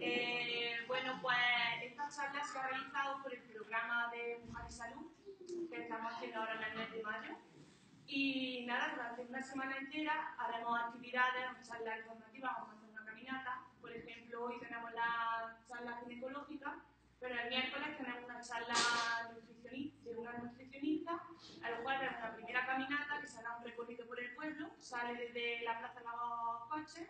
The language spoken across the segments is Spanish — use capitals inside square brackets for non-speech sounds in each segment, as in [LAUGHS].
Eh, bueno, pues esta charla se ha realizado por el programa de Mujeres Salud que estamos haciendo ahora en el mes de mayo. Y nada, durante una semana entera haremos actividades, charlas informativas, vamos a hacer una caminata. Por ejemplo, hoy tenemos la charla ginecológica, pero el miércoles tenemos una charla de una nutricionista. El jueves una primera caminata que se hará un recorrido por el pueblo, sale desde la Plaza de los Coches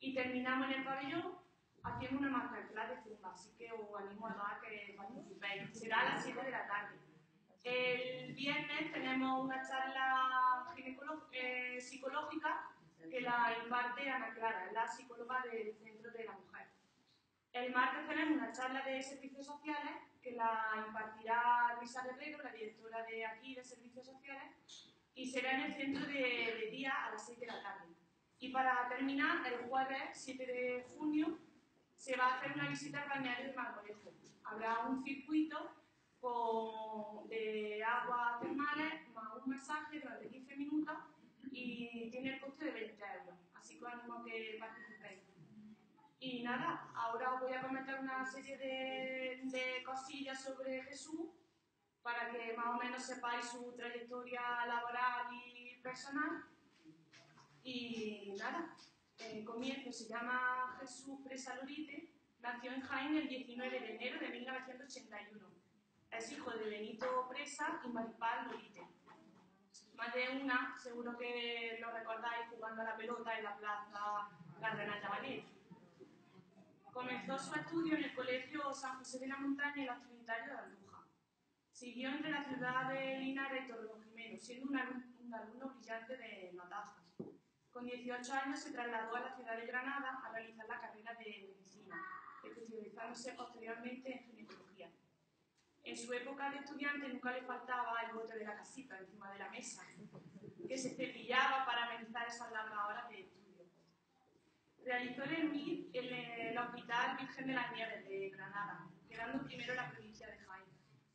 y terminamos en el pabellón haciendo una masterclass de zumba. Así que os animo a que participéis. Será a las 7 de la tarde. El viernes tenemos una charla eh, psicológica que la imparte Ana Clara, la psicóloga del Centro de la Mujer. El martes tenemos una charla de servicios sociales que la impartirá Luisa Guerrero, la directora de aquí de servicios sociales, y será en el centro de, día a las 6 de la tarde. Y para terminar, el jueves 7 de junio se va a hacer una visita al balneario de Marmolejo. Habrá un circuito de agua termales más un masaje durante 15 minutos y tiene el coste de 20 euros. Así que animo que participéis. Y nada, ahora os voy a comentar una serie de, de cosillas sobre Jesús para que más o menos sepáis su trayectoria laboral y personal. Y nada, el comienzo se llama Jesús Presa Lorite, nació en Jaén el 19 de enero de 1981 es hijo de Benito Presa y Maripal Lorite. Más de una, seguro que lo recordáis jugando a la pelota en la plaza Cardenal Tabanet. Comenzó su estudio en el Colegio San José de la Montaña y los Trinitarios de Andújar. Siguió entre la ciudad de Linares y Torredonjimeno, siendo un alumno, brillante de notajas. Con 18 años se trasladó a la ciudad de Granada a realizar la carrera de medicina, especializándose posteriormente en ginecología. En su época de estudiante nunca le faltaba el bote de la casita encima de la mesa, que se cepillaba para amenizar esas largas horas de estudio. Realizó el MIR en el Hospital Virgen de las Nieves de Granada, quedando primero en la provincia de Jaén.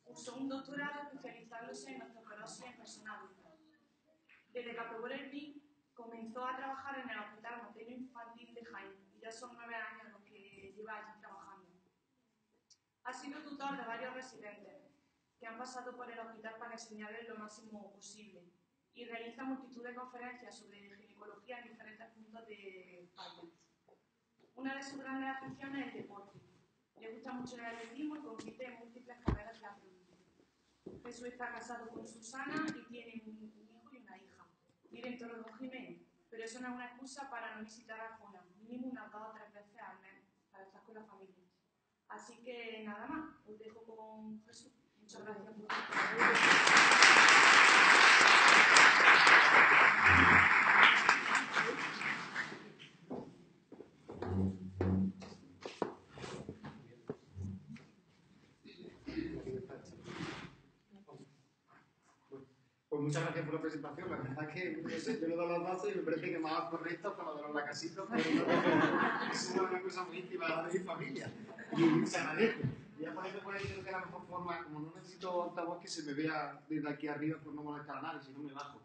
Cursó un doctorado especializándose en osteoporosis en personas adultas. Desde que aprobó el MIR, comenzó a trabajar en el Hospital Materno Infantil de Jaén, y ya son nueve años los que lleva allí trabajando. Ha sido tutor de varios residentes que han pasado por el hospital para enseñarles lo máximo posible y realiza multitud de conferencias sobre ginecología en diferentes puntos de España. Una de sus grandes aficiones es el deporte. Le gusta mucho el atletismo y compite en múltiples carreras de provincia. Jesús está casado con Susana y tiene un hijo y una hija. Vive en Torre Jiménez, pero eso no es una excusa para no visitar a Jona, mínimo unas dos o tres veces al mes, para estar con la familia. Así que nada más, os dejo con Jesús. Muchas gracias por Pues muchas gracias por la presentación. La verdad es que, no sé, yo le doy las bases y me parece que más correcto para dar la casita, pero [LAUGHS] es una cosa muy íntima de mi familia y se agradece. Ya por ejemplo, por ahí creo que la mejor forma, como no necesito altavoz que se me vea desde aquí arriba, pues no molestar a nadie, si no me bajo.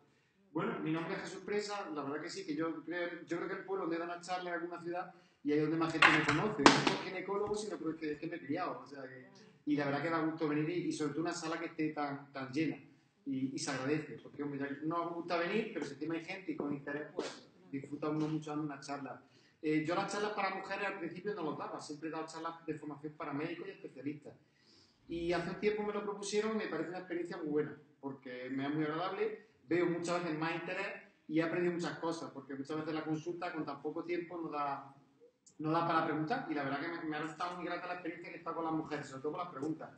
Bueno, mi nombre es Jesús Presa, la verdad que sí, que yo creo, yo creo que el pueblo donde dan a charla en alguna ciudad y ahí donde más gente me conoce. No soy ginecólogo, sino que es que me he criado. O sea que, y la verdad que da gusto venir y, sobre todo una sala que esté tan, tan llena. Y, se agradece, porque hombre, no me gusta venir, pero si encima hay gente y con interés, pues disfruta uno mucho dando una charla eh, yo las charlas para mujeres al principio no las daba, siempre he dado charlas de formación para médicos y especialistas. Y hace un tiempo me lo propusieron y me parece una experiencia muy buena, porque me es muy agradable, veo muchas veces más interés y he aprendido muchas cosas, porque muchas veces la consulta con tan poco tiempo no da, no da para preguntar y la verdad que me, ha resultado muy grata la experiencia que está con las mujeres, sobre todo con las preguntas.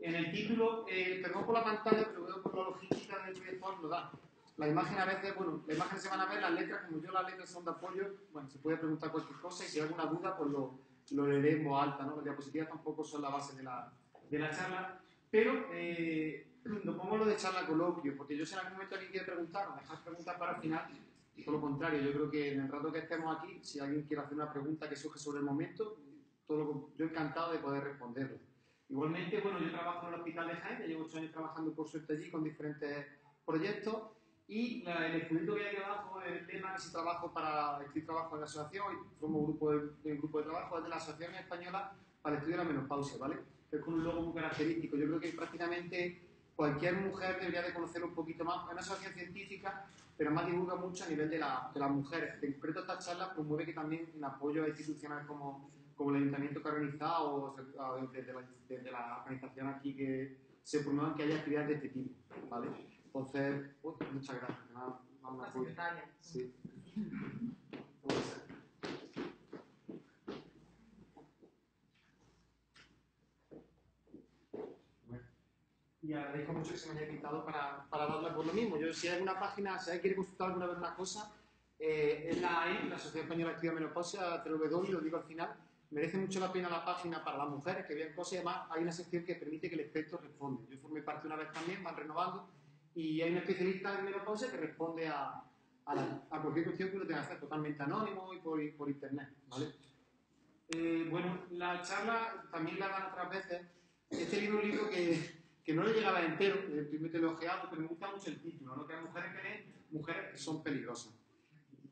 En el título, eh, perdón por la pantalla, pero veo por la logística del proyector lo da. La imagen a veces, bueno, la imagen se van a ver, las letras, como yo las letras son de apoyo, bueno, se puede preguntar cualquier cosa y si hay alguna duda, pues lo, lo leeré en voz alta, ¿no? Las diapositivas tampoco son la base de la, de la charla, pero eh, [CLEARS THROAT] lo pongo lo de charla coloquio, porque yo si en algún momento alguien quiere preguntar o dejar preguntas para el final, todo lo contrario, yo creo que en el rato que estemos aquí, si alguien quiere hacer una pregunta que surge sobre el momento, todo yo encantado de poder responderlo. Igualmente, bueno, yo trabajo en el Hospital de Jaén, llevo ocho años trabajando por suerte allí con diferentes proyectos Y el escudito que hay aquí abajo, el lema que si trabajo para, estoy trabajo en la asociación y formo grupo de, de grupo de trabajo, es de la Asociación Española para el Estudio de la Menopausia, ¿vale? Es con un logo muy característico. Yo creo que prácticamente cualquier mujer debería de conocer un poquito más. Es una asociación científica, pero más divulga mucho a nivel de, la, de las mujeres. En concreto, esta charla promueve que también en apoyo a instituciones como, como el Ayuntamiento que ha organizado o desde la, desde la organización aquí que se promuevan que haya actividades de este tipo, ¿vale? Entonces, muchas gracias. Nada, nada más apoyo. Sí. Pues, bueno. Y agradezco mucho que se me haya invitado para, para darla por lo mismo. Yo, si hay alguna página, si alguien quiere consultar alguna vez una cosa, eh, es la AE, la Sociedad Española de de Menopausia, www, lo digo al final. Merece mucho la pena la página para las mujeres que vean cosas y además hay una sección que permite que el experto responda. Yo formé parte una vez también, van renovando, y hay un especialista en menopausia que responde a, a, la- a cualquier cuestión que uno tenga que hacer totalmente anónimo y por, por internet. ¿vale? Eh, bueno, la charla también la dan otras veces. Este libro es un libro que, que no le llegaba entero, el primer te lo ojeado, pero me gusta mucho el título, ¿no? que hay mujeres que leen, mujeres que son peligrosas.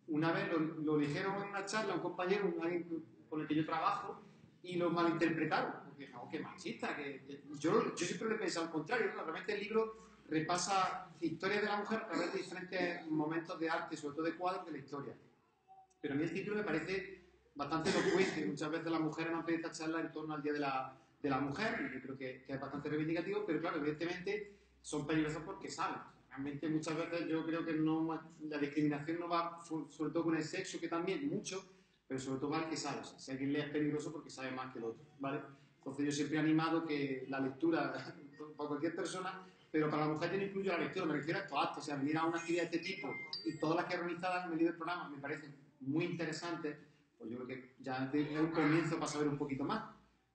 Una vez lo, lo dijeron en una charla un compañero, un- alguien con el que yo trabajo, y lo malinterpretaron. Porque dijeron, oh, qué machista. Que, que-". yo, yo siempre lo he pensado al contrario, ¿no? realmente el libro repasa historias de la mujer a través de diferentes momentos de arte, sobre todo de cuadros de la historia. Pero a mí el título me parece bastante elocuente. Muchas veces las mujeres han pedido esta charla en torno al Día de la, de la Mujer, y yo creo que, que es bastante reivindicativo, pero claro, evidentemente son peligrosas porque saben. Realmente muchas veces yo creo que no, la discriminación no va so- sobre todo con el sexo, que también mucho, pero sobre todo el que sabe. O sea, si alguien lee es peligroso porque sabe más que el otro, ¿vale? Entonces yo siempre he animado que la lectura, [LAUGHS] para cualquier persona, pero para la mujer yo no incluyo la lectura, me refiero a estos actos, o sea, venir a una actividad de este tipo y todas las que he organizado en el libro del programa me parecen muy interesantes, pues yo creo que ya es un comienzo para saber un poquito más.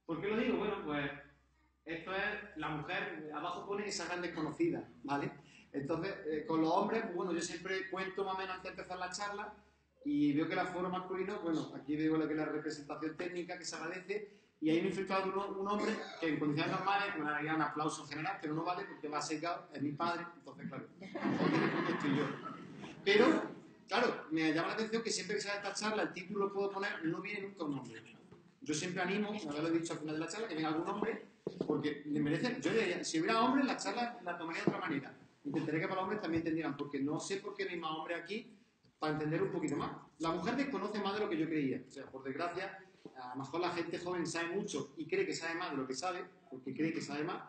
¿Por qué lo digo? Bueno, pues esto es la mujer, abajo pone esa gran desconocida, ¿vale? Entonces, eh, con los hombres, bueno, yo siempre cuento más o menos antes de empezar la charla y veo que el foro masculino, bueno, aquí veo lo que es la representación técnica que se agradece y hay un infiltrado, un, un hombre que en condiciones normales me daría un aplauso general, pero no vale porque va secado, es mi padre, entonces claro, estoy yo. Pero, claro, me llama la atención que siempre que se haga esta charla, el título lo puedo poner, no viene nunca un hombre. Yo siempre animo, ya lo he dicho al final de la charla, que venga algún hombre, porque le merecen. Yo diría, si hubiera hombres, la charla la tomaría de otra manera. Intentaré que para los hombres también entendieran, porque no sé por qué no hay más hombres aquí para entender un poquito más. La mujer desconoce más de lo que yo creía. O sea, por desgracia, a lo mejor la gente joven sabe mucho y cree que sabe más de lo que sabe, porque cree que sabe más.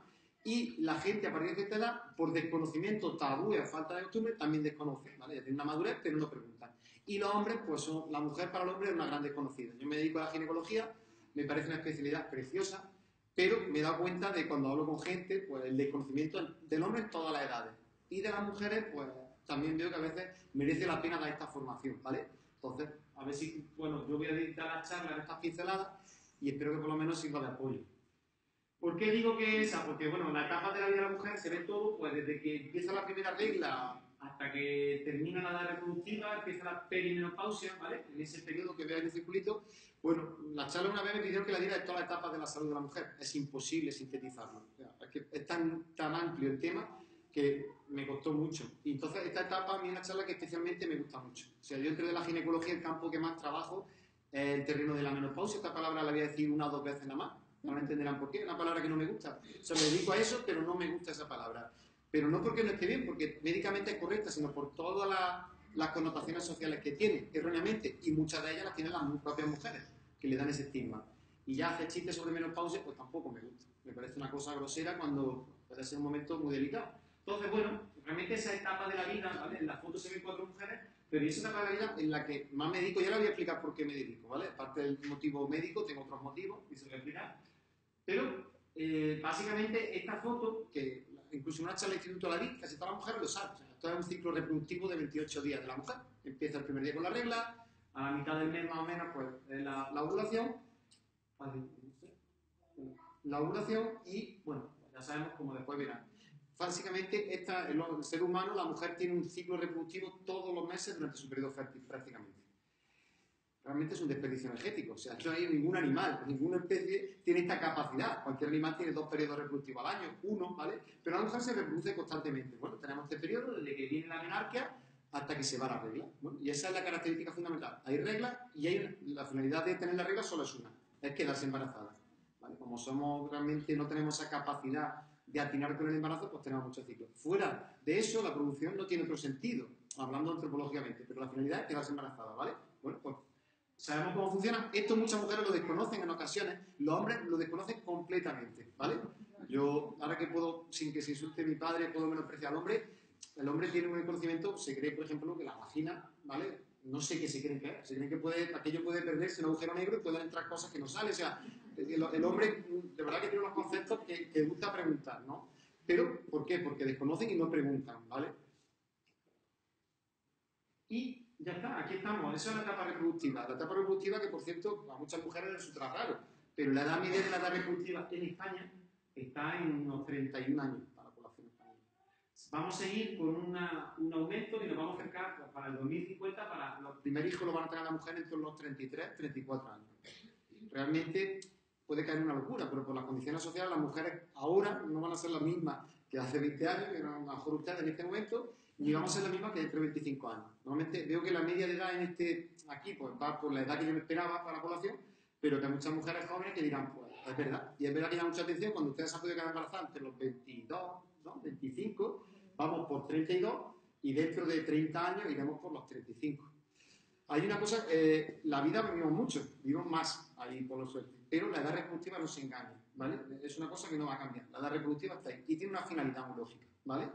Y la gente a partir de cierta edad, por desconocimiento, tabú o falta de costumbre, también desconoce. ¿vale? Ya tiene una madurez, pero no preguntan. Y los hombres, pues son, la mujer para el hombre es una gran desconocida. Yo me dedico a la ginecología, me parece una especialidad preciosa, pero me he dado cuenta de cuando hablo con gente, pues el desconocimiento del hombre en todas las edades. Y de las mujeres, pues también veo que a veces merece la pena dar esta formación, ¿vale? Entonces, a ver si, bueno, yo voy a dedicar la charla en estas pinceladas y espero que por lo menos sirva de apoyo. ¿Por qué digo que esa? Porque, bueno, en la etapa de la vida de la mujer se ve todo, pues desde que empieza la primera regla hasta que termina la edad reproductiva, empieza la perimenopausia, ¿vale? En ese periodo que veis en el circulito. Bueno, la charla una vez me pidió que la diera de todas las etapas de la salud de la mujer. Es imposible sintetizarlo. O sea, es, que es tan, tan amplio el tema que me costó mucho. Y entonces esta etapa a mí es una charla que especialmente me gusta mucho. O sea, yo dentro de la ginecología el campo que más trabajo es el terreno de la menopausia. Esta palabra la voy a decir una o dos veces nada más. No entenderán por qué. Es una palabra que no me gusta. O sea, me dedico a eso, pero no me gusta esa palabra. Pero no porque no esté bien, porque médicamente es correcta, sino por todas la- las connotaciones sociales que tiene, erróneamente. Y muchas de ellas las tienen las propias mujeres, que le dan ese estigma. Y ya hacer chistes sobre menopausia, pues tampoco me gusta. Me parece una cosa grosera cuando puede ser un momento muy delicado. Entonces, bueno, realmente esa etapa de la vida, ¿vale? En la foto se ven cuatro mujeres, pero esa etapa de la vida en la que más me dedico, ya la voy a explicar por qué me dedico, ¿vale? Aparte del motivo médico, tengo otros motivos, y se lo voy a explicar. Pero, eh, básicamente, esta foto, que incluso una charla del Instituto la Vid, casi todas las mujeres lo saben. O sea, es un ciclo reproductivo de 28 días de la mujer. Empieza el primer día con la regla, a la mitad del mes más o menos, pues, es la, la ovulación. La ovulación y, bueno, ya sabemos cómo después verán. Básicamente, esta, el, ser humano, la mujer tiene un ciclo reproductivo todos los meses durante su periodo fértil, prácticamente. realmente es un desperdicio energético. O sea, no hay ningún animal, ninguna especie tiene esta capacidad. Cualquier animal tiene dos periodos reproductivos al año, uno, ¿vale? Pero la mujer se reproduce constantemente. Bueno, tenemos este periodo desde que viene la menarquia hasta que se va la regla. y esa es la característica fundamental. Hay reglas y hay, la finalidad de tener la regla solo es una, es quedarse embarazada. ¿vale? Como somos realmente no tenemos esa capacidad de atinar con el embarazo, pues tenemos muchos ciclos. Fuera de eso, la producción no tiene otro sentido, hablando antropológicamente, pero la finalidad es quedarse embarazada, ¿vale? Bueno, pues sabemos cómo funciona. Esto muchas mujeres lo desconocen en ocasiones, los hombres lo desconocen completamente, ¿vale? Yo, ahora que puedo, sin que se insulte mi padre, puedo menospreciar al hombre, el hombre tiene un conocimiento, se cree, por ejemplo, que la vagina, ¿vale? No sé qué se creen que. Se creen que puede, aquello puede perderse en un agujero negro y pueden entrar cosas que no salen. O sea, el, hombre de verdad que tiene unos conceptos que, que gusta preguntar, ¿no? Pero, ¿por qué? Porque desconocen y no preguntan, ¿vale? Y ya está, aquí estamos. Esa es la etapa reproductiva. La etapa reproductiva que, por cierto, a muchas mujeres les resulta raro. Pero la edad media de la edad reproductiva en España está en unos 31 años para la población española. Vamos a seguir con una, un aumento y nos vamos a acercar para el 2050, para los primeros hijos lo van a tener la mujer entre los 33 34 años. Realmente puede caer una locura, pero por las condiciones sociales las mujeres ahora no van a ser las mismas que hace 20 años, que a lo mejor ustedes en este momento, ni vamos a ser las mismas que dentro de 25 años. Normalmente veo que la media de edad en este, aquí pues, va por la edad que yo me esperaba para la población, pero que hay muchas mujeres jóvenes que dirán, pues es verdad, y es verdad que llama mucha atención cuando ustedes han podido quedar embarazadas entre los 22, ¿no? 25, vamos por 32 y dentro de 30 años iremos por los 35. Hay una cosa, eh, la vida vivimos mucho, vivimos más ahí por lo suerte, pero la edad reproductiva no se engaña, ¿vale? Es una cosa que no va a cambiar, la edad reproductiva está ahí y tiene una finalidad muy lógica, ¿vale?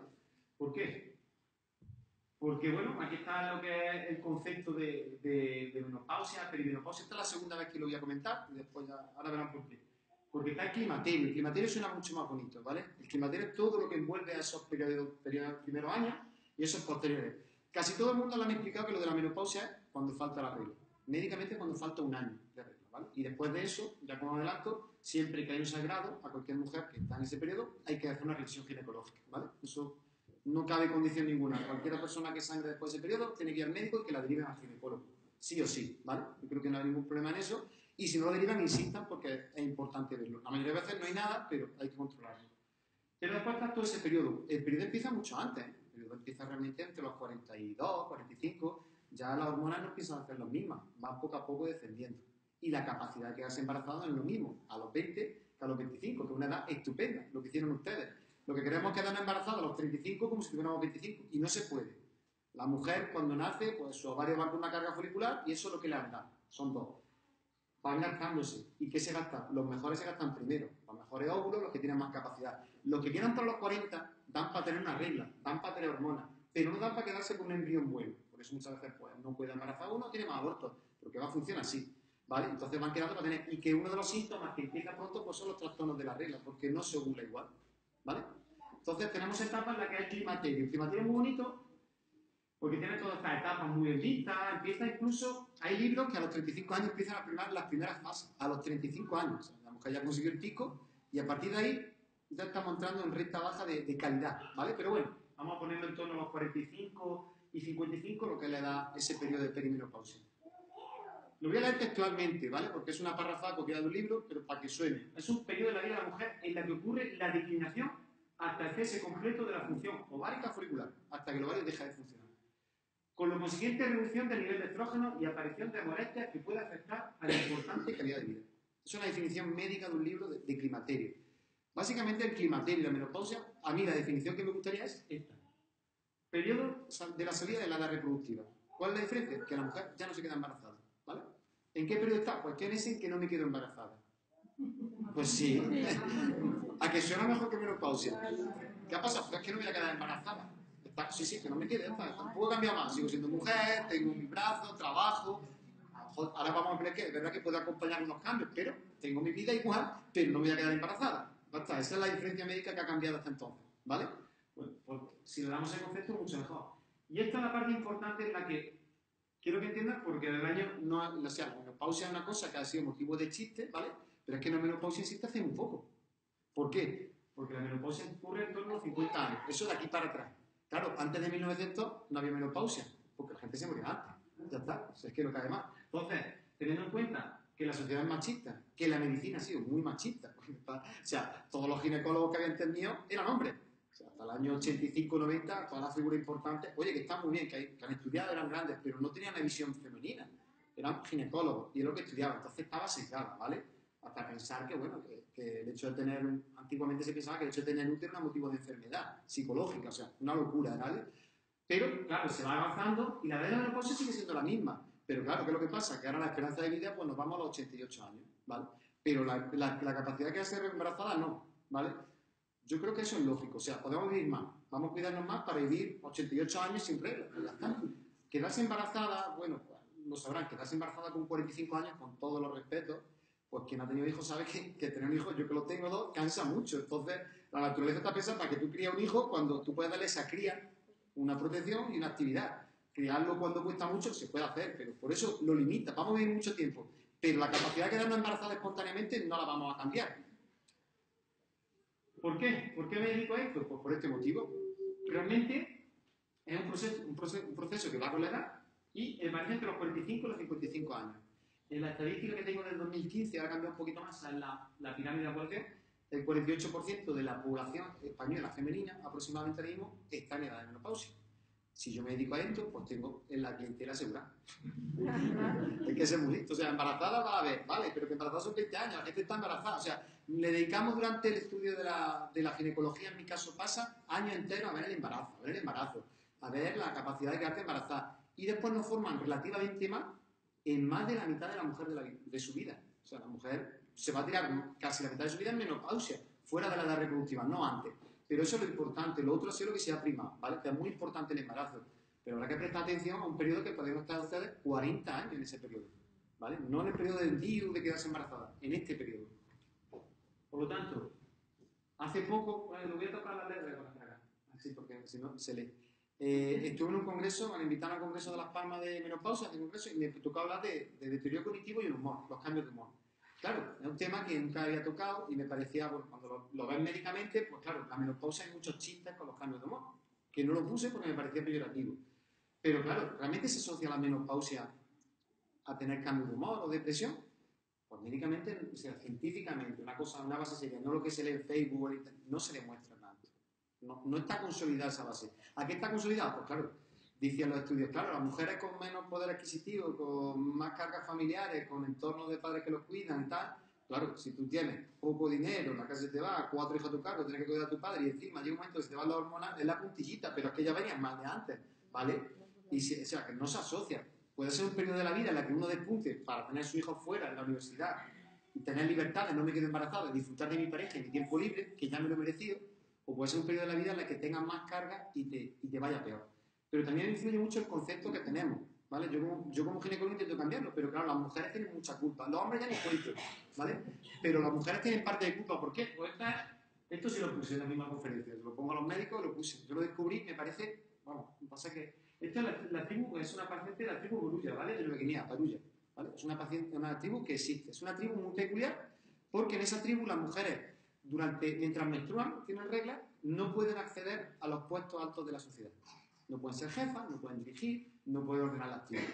¿Por qué? Porque, bueno, aquí está lo que es el concepto de, de, de menopausia, perimenopausia. Esta es la segunda vez que lo voy a comentar después ya, ahora verán por qué. Porque está el climaterio. El climaterio suena mucho más bonito, ¿vale? El climaterio es todo lo que envuelve a esos periodos, periodos primeros años y esos posteriores. Casi todo el mundo le han explicado que lo de la menopausia es cuando falta la regla. Médicamente cuando falta un año de regla, ¿vale? Y después de eso, ya como adelanto, siempre que hay un sagrado, a cualquier mujer que está en ese periodo, hay que hacer una revisión ginecológica, ¿vale? Eso no cabe condición ninguna. Cualquier persona que sangre después de ese periodo tiene que ir al médico y que la deriven al ginecólogo. Sí o sí, ¿vale? Yo creo que no hay ningún problema en eso. Y si no derivan, insistan porque es importante verlo. La mayoría de veces no hay nada, pero hay que controlarlo. Pero después está todo ese periodo. El periodo empieza mucho antes. El periodo empieza realmente entre los 42, 45. Ya las hormonas no empiezan a hacer lo mismas. Van poco a poco descendiendo. Y la capacidad de quedarse embarazada no es lo mismo a los 20 que a los 25, que es una edad estupenda, lo que hicieron ustedes lo que queremos es quedarnos embarazados a los 35 como si tuviéramos 25 y no se puede. La mujer cuando nace, pues su ovario va con una carga folicular y eso es lo que le anda. Son dos. Van. ¿Y qué se gasta? Los mejores se gastan primero. Los mejores óvulos, los que tienen más capacidad. Los que quieran para los 40 dan para tener una regla, dan para tener hormonas, pero no dan para quedarse con un embrión bueno. Por eso muchas veces pues, no puede embarazar uno, tiene más abortos, porque va a funcionar así. ¿Vale? Entonces van quedando para tener. Y que uno de los síntomas que empieza pronto pues son los trastornos de la regla, porque no se ovula igual. ¿Vale? Entonces tenemos etapas en la que hay climaterio. El climaterio es muy bonito porque tiene todas estas etapas muy listas. Empieza incluso, hay libros que a los 35 años empiezan a primar las primeras fases, a los 35 años. la mujer ya consiguió el pico y a partir de ahí ya estamos entrando en recta baja de, calidad, ¿vale? Pero bueno, vamos a ponerlo en torno a los 45 y 55, lo que le da ese periodo de perimenopausia. Lo voy a leer textualmente, ¿vale? Porque es una parrafada copiada de un libro, pero para que suene. Es un periodo de la vida de la mujer en la que ocurre la declinación hasta el cese completo de la función ovárica folicular, hasta que el ovario deja de funcionar. Con la consiguiente reducción del nivel de estrógeno y aparición de molestias que puede afectar a la importante calidad de vida. Es una definición médica de un libro de, climaterio. Básicamente el climaterio y la menopausia, a mí la definición que me gustaría es esta. Periodo de la salida de la edad reproductiva. ¿Cuál es la diferencia? Que la mujer ya no se queda embarazada. ¿vale? ¿En qué periodo está? Pues que en ese que no me quedo embarazada. Pues sí. [LAUGHS] ¿A que suena mejor que menopausia? ¿Qué ha pasado? Pues es que no voy a quedar embarazada. Sí, sí, que no me quede. Tampoco he cambiado más. Sigo siendo mujer, tengo mi brazo, trabajo. Ahora vamos a ver que es verdad que puedo acompañar unos cambios, pero tengo mi vida igual, pero no voy a quedar embarazada. Esa es la diferencia médica que ha cambiado hasta entonces. ¿Vale? Pues, pues si le damos el concepto, mucho mejor. Y esta es la parte importante en la que quiero que entiendan, porque el año no, o sea, la menopausia es una cosa que ha sido motivo de chiste, ¿vale? Pero es que la menopausia existe hace muy poco. ¿Por qué? Porque la menopausia ocurre en torno a los 50 años. Eso de aquí para atrás. Claro, antes de 1900 no había menopausia, porque la gente se moría antes. Ya está, es que no cae más. Entonces, teniendo en cuenta que la sociedad es machista, que la medicina ha sido muy machista, [LAUGHS] o sea, todos los ginecólogos que habían tenido eran hombres. O sea, hasta el año 85-90, todas las figuras importantes, oye, que están muy bien, que, han estudiado, eran grandes, pero no tenían una visión femenina. Eran ginecólogos y es lo que estudiaban. Entonces estaba sesgada, ¿vale? Hasta pensar que, bueno, que, que el hecho de tener, antiguamente se pensaba que el hecho de tener útero era motivo de enfermedad psicológica, o sea, una locura, ¿vale? Pero, claro, se va avanzando y la edad de la menopausia sigue siendo la misma. Pero claro, ¿qué es lo que pasa? Que ahora la esperanza de vida, pues nos vamos a los 88 años, ¿vale? Pero la, la, la capacidad que hace embarazada no, ¿vale? Yo creo que eso es lógico, o sea, podemos vivir más, vamos a cuidarnos más para vivir 88 años sin reglas. Quedarse embarazada, bueno, pues, lo sabrán, quedarse embarazada con 45 años, con todos los respetos, pues quien ha tenido hijos sabe que, tener un hijo, yo que lo tengo dos, cansa mucho. Entonces, la naturaleza está pensada para que tú crías un hijo cuando tú puedes darle esa cría, una protección y una actividad. Criarlo cuando cuesta mucho se puede hacer, pero por eso lo limita. Vamos a vivir mucho tiempo, pero la capacidad de quedarnos embarazada espontáneamente no la vamos a cambiar. ¿Por qué? ¿Por qué me dedico a esto? Pues por este motivo. Realmente es un proceso, un proceso, un proceso que va con la edad y parece entre los 45 y los 55 años. En la estadística que tengo del 2015, ahora cambiado un poquito más, en la, la pirámide de población, el 48% de la población española femenina, aproximadamente ahora mismo, está en edad de menopausia. Si yo me dedico a esto, pues tengo en la clientela asegurada. Hay [LAUGHS] que ser muy listo. O sea, embarazada va a haber, vale, pero que embarazada son 20 años, la gente está embarazada. O sea, le dedicamos durante el estudio de la, de la ginecología, en mi caso pasa, año entero a ver el embarazo, a ver el embarazo, a ver la capacidad de quedarte embarazada. Y después nos forman relativamente más en más de la mitad de la mujer de, la, de su vida. O sea, la mujer se va a tirar casi la mitad de su vida en menopausia, fuera de la edad reproductiva, no antes. Pero eso es lo importante. Lo otro es lo que sea prima, ¿vale? Que es muy importante el embarazo. Pero habrá que prestar atención a un periodo que podemos estar ustedes 40 años en ese periodo, ¿vale? No en el periodo del DIU de quedarse embarazada, en este periodo. Por lo tanto, hace poco, bueno, lo voy a tocar la letra con la así porque si no se lee. Eh, estuve en un congreso, me invitaron al congreso de Las Palmas de menopausia, de congreso, y me tocó hablar de, de deterioro cognitivo y el humor, los cambios de humor. Claro, es un tema que nunca había tocado y me parecía, bueno, cuando lo, lo ves médicamente, pues claro, la menopausia hay muchos chistes con los cambios de humor, que no lo puse porque me parecía peyorativo. Pero claro, ¿realmente se asocia la menopausia a tener cambios de humor o depresión? Pues médicamente, o sea, científicamente, una cosa, una base seria, no lo que se lee en Facebook, no se demuestra. No, está consolidada esa base. ¿A qué está consolidada? Pues claro, decían los estudios, claro, las mujeres con menos poder adquisitivo, con más cargas familiares, con entornos de padres que los cuidan tal, claro, si tú tienes poco dinero, la casa se te va, cuatro hijos a tu cargo, tienes que cuidar a tu padre y encima llega un momento que se te van las hormonas, es la puntillita, pero es que ya venían mal de antes, ¿vale? Y si, o sea, que no se asocia. Puede ser un periodo de la vida en la que uno despunte para tener a su hijo fuera en la universidad y tener libertad de no me quedo embarazado, de disfrutar de mi pareja y mi tiempo libre, que ya me lo he merecido, o puede ser un periodo de la vida en la que tengas más carga y te, y te vaya peor. Pero también influye mucho el concepto que tenemos, ¿vale? Yo como, yo como ginecólogo intento cambiarlo, pero claro, las mujeres tienen mucha culpa. Los hombres ya ni cuento, ¿vale? Pero las mujeres tienen parte de culpa. ¿Por qué? Pues esta, esto sí lo puse en la misma conferencia. Lo pongo a los médicos, lo puse. Yo lo descubrí, me parece, me pasa que... Esta es la, la tribu, es una paciente de la tribu Borulla, ¿vale? De Nueva Guinea, Parulla, ¿vale? Es una, paciente, una tribu que existe. Es una tribu muy peculiar porque en esa tribu las mujeres, durante, mientras menstruan, tienen reglas, no pueden acceder a los puestos altos de la sociedad. No pueden ser jefas, no pueden dirigir, no pueden ordenar las tribus.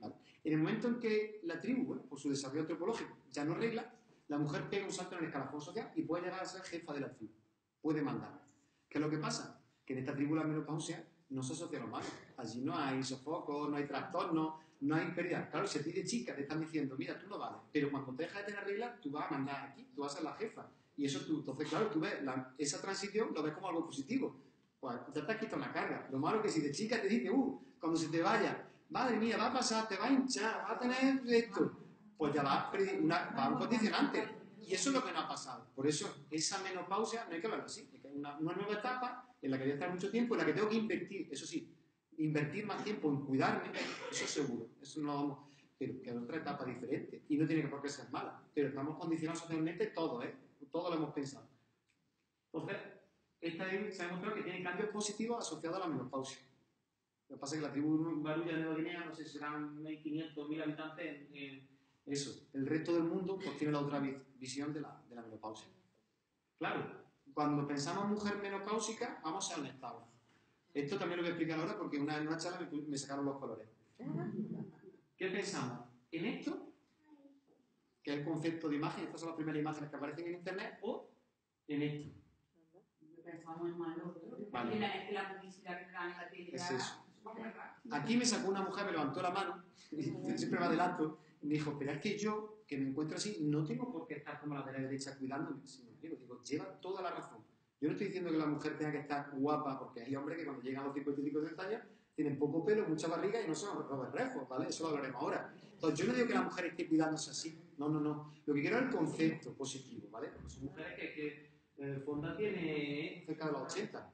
¿vale? En el momento en que la tribu, bueno, por su desarrollo antropológico, ya no regla, la mujer pega un salto en el escalafón social y puede llegar a ser jefa de la tribu. Puede mandar. ¿Qué es lo que pasa? Que en esta tribu la menopausia no se asocia a lo malo. Allí no hay sofocos, no hay trastornos, no hay pérdida. Claro, si a ti de chica te están diciendo, mira, tú no vales, pero cuando te dejas de tener reglas, tú vas a mandar aquí, tú vas a ser la jefa. Y eso tú, entonces, claro, tú ves la, esa transición, lo ves como algo positivo. Pues ya te has quitado una carga. Lo malo es que si de chica te dice, uh, cuando se te vaya, madre mía, va a pasar, te va a hinchar, va a tener esto, pues ya va, una, va un condicionante. Y eso es lo que no ha pasado. Por eso, esa menopausia no hay que hablar así. Que una, una nueva etapa en la que voy a estar mucho tiempo, en la que tengo que invertir, eso sí, invertir más tiempo en cuidarme, eso seguro. Eso no vamos. Pero que es otra etapa diferente. Y no tiene por qué ser mala. Pero estamos condicionados socialmente todo, ¿eh? Todo lo hemos pensado. Entonces, esta se ha demostrado que tiene cambios positivos asociados a la menopausia. Lo que pasa es que la tribu Barulla de Nueva Guinea, no sé si serán 1.500, 1.000 habitantes en, en, eso. El resto del mundo pues, tiene la otra visión de la, de la menopausia. Claro, cuando pensamos en mujer menopáusica, vamos al estado. Esto también lo voy a explicar ahora porque una, en una charla me, me sacaron los colores. pensamos en esto, que es el concepto de imagen, estas son las primeras imágenes que aparecen en internet, o en esto. Pensamos en mal otro. Vale. La, la publicidad que dan en la tele. Es eso. Aquí me sacó una mujer, me levantó la mano, [LAUGHS] siempre me adelanto, y me dijo, pero es que yo, que me encuentro así, no tengo por qué estar como la de la derecha cuidándome, sino digo, digo, lleva toda la razón. Yo no estoy diciendo que la mujer tenga que estar guapa, porque hay hombres que cuando llegan a los 55 60 años tienen poco pelo, mucha barriga y no son Robert Redford, ¿vale? Eso lo hablaremos ahora. Entonces, yo no digo que la mujer esté cuidándose así, no, no, no. Lo que quiero es el concepto positivo, ¿vale? Porque son mujeres que, que eh, Fonda tiene cerca de los 80.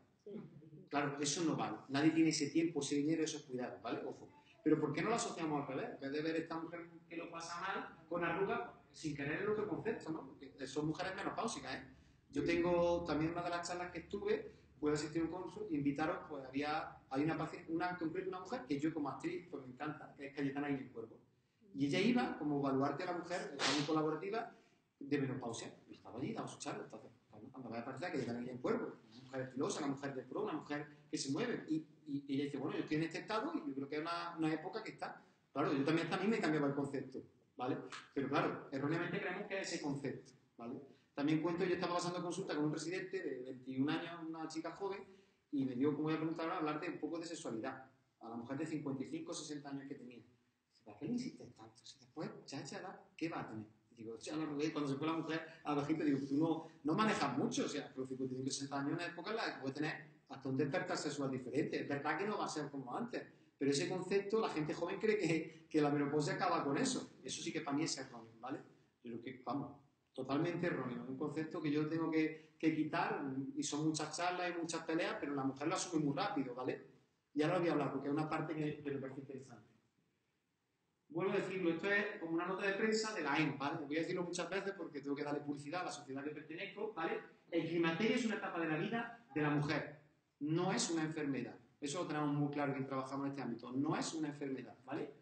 Claro, eso no vale. Nadie tiene ese tiempo, ese dinero, esos cuidados, ¿vale? Ojo. Pero ¿por qué no lo asociamos al revés? En vez de ver esta mujer que lo pasa mal con arrugas, sin querer el otro concepto, ¿no? Porque son mujeres menopáusicas, ¿eh? Yo tengo también una de las charlas que estuve, pude asistir a un curso, invitaros, pues había, hay una paciente, una en concreto, una mujer que yo como actriz, pues me encanta, que es Cayetana y el cuerpo. Y ella iba como baluarte a la mujer, muy colaborativa, de menopausia, y estaba allí, daba su charla, entonces, cuando, me parecía que Cayetana y el cuerpo, una mujer estilosa, una mujer de pro, una mujer que se mueve, y, y, ella dice, bueno, yo estoy en este estado y yo creo que es una, una época que está, claro, yo también también me cambiaba el concepto, ¿vale? Pero claro, erróneamente creemos que es ese concepto, ¿vale? También cuento, yo estaba pasando consulta con un residente de 21 años, una chica joven, y me dio, como voy a preguntar ahora, hablar de un poco de sexualidad. A la mujer de 55 60 años que tenía. ¿Para qué le insistes tanto? Si después, esa edad, ¿qué va a tener? Digo, ya lo rogué, cuando se fue la mujer al bajito, digo, tú no, no manejas mucho, o sea, los 55 60 años una época en la que puede tener hasta un despertar sexual diferente. Es verdad que no va a ser como antes, pero ese concepto, la gente joven cree que, que la menopausia acaba con eso. Eso sí que para mí es erróneo, ¿vale? Yo creo que, vamos, totalmente erróneo. Es un concepto que yo tengo que, quitar y son muchas charlas y muchas peleas, pero la mujer lo asume muy rápido, ¿vale? Y ahora voy a hablar porque es una parte que me parece interesante. Vuelvo a decirlo, esto es como una nota de prensa de la EN, ¿vale? Voy a decirlo muchas veces porque tengo que darle publicidad a la sociedad que pertenezco, ¿vale? El climaterio es una etapa de la vida de la mujer, no es una enfermedad. Eso lo tenemos muy claro que trabajamos en este ámbito, no es una enfermedad, ¿vale?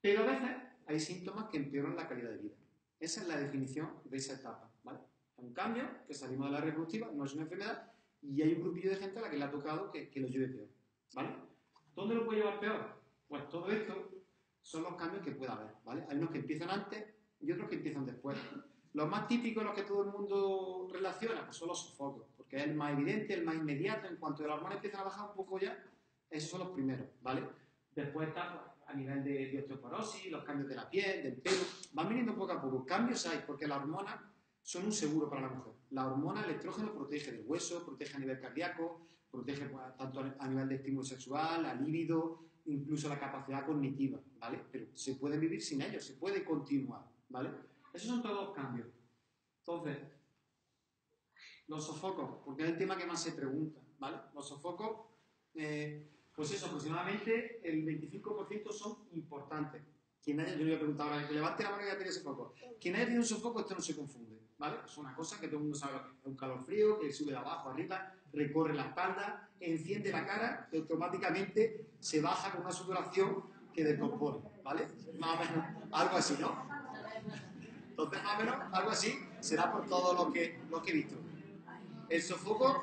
Pero a veces hay síntomas que empeoran la calidad de vida. Esa es la definición de esa etapa, ¿vale? Un cambio, que salimos de la reproductiva, no es una enfermedad, y hay un grupillo de gente a la que le ha tocado que, que lo lleve peor, ¿vale? ¿Dónde lo puede llevar peor? Pues todo esto son los cambios que puede haber, ¿vale? Hay unos que empiezan antes y otros que empiezan después. Los más típicos, los que todo el mundo relaciona, pues son los sofocos, porque es el más evidente, el más inmediato, en cuanto el hormona empieza a bajar un poco ya, esos son los primeros, ¿vale? Después está pues, a nivel de, de osteoporosis, los cambios de la piel, del pelo, van viniendo poco a poco. Cambios hay, porque las hormonas son un seguro para la mujer. La hormona, el estrógeno, protege del hueso, protege a nivel cardíaco, protege pues, tanto a nivel de estímulo sexual, a líbido, incluso la capacidad cognitiva, ¿vale? Pero se puede vivir sin ellos, se puede continuar, ¿vale? Esos son todos los cambios. Entonces, los sofocos, porque es el tema que más se pregunta, ¿vale? Los sofocos, eh, pues eso, aproximadamente el 25% son importantes. Quien haya, yo le voy a preguntar ahora, que levante la mano y ya tiene sofoco. Quien haya tenido un sofoco, esto no se confunde, ¿vale? Una cosa que todo el mundo sabe es. Un calor frío que sube de abajo arriba, recorre la espalda, enciende la cara y automáticamente se baja con una sudoración que descompone, ¿vale? Más o menos, algo así, ¿no? Entonces, más o menos, algo así será por todo lo que, lo que he visto. El sofoco,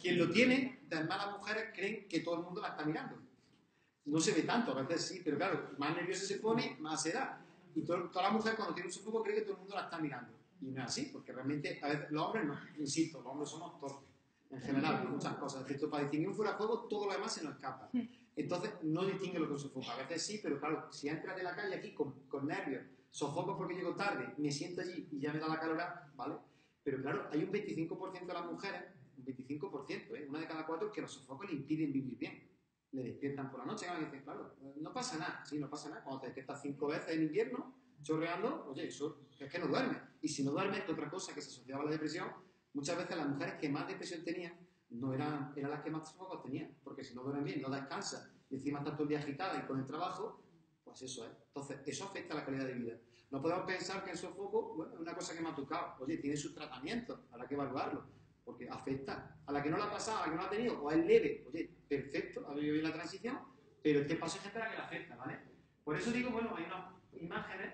quien lo tiene, las mujeres creen que todo el mundo la está mirando. No se ve tanto, a veces sí, pero claro, más nerviosa se pone, más se da. Y todo- toda la mujer cuando tiene un sofoco cree que todo el mundo la está mirando. Y no es así, porque realmente, a veces, los hombres no, insisto, los hombres somos torpes, en general, muchas cosas. Excepto para distinguir un fuera de juego, todo lo demás se nos escapa. Entonces, no distingue lo que sofoco. A veces sí, pero claro, si entras de la calle aquí con, con nervios, sofoco porque llego tarde, me siento allí y ya me da la calor, ¿vale? Pero claro, hay un 25% de las mujeres, un 25%, ¿eh? una de cada cuatro, que los sofocos le impiden vivir bien. Le despiertan por la noche y dicen, claro, no pasa nada, sí, no pasa nada. Cuando te despiertas cinco veces en invierno, chorreando, oye, eso es que no duermes. Y si no duermes, otra cosa que se asociaba a la depresión, muchas veces las mujeres que más depresión tenían no eran, eran las que más sofocos tenían, porque si no duermen bien, no descansas, y encima estás todo el día agitada y con el trabajo, pues eso es. Entonces, eso afecta a la calidad de vida. No podemos pensar que el sofoco, es una cosa que me ha tocado. Oye, tiene su tratamiento, habrá que evaluarlo, porque afecta. A la que no la ha pasado, a la que no la ha tenido, o es leve, oye, perfecto, ha vivido bien la transición, pero este paso es gente a la que le afecta, ¿vale? Por eso digo, bueno, hay unas imágenes,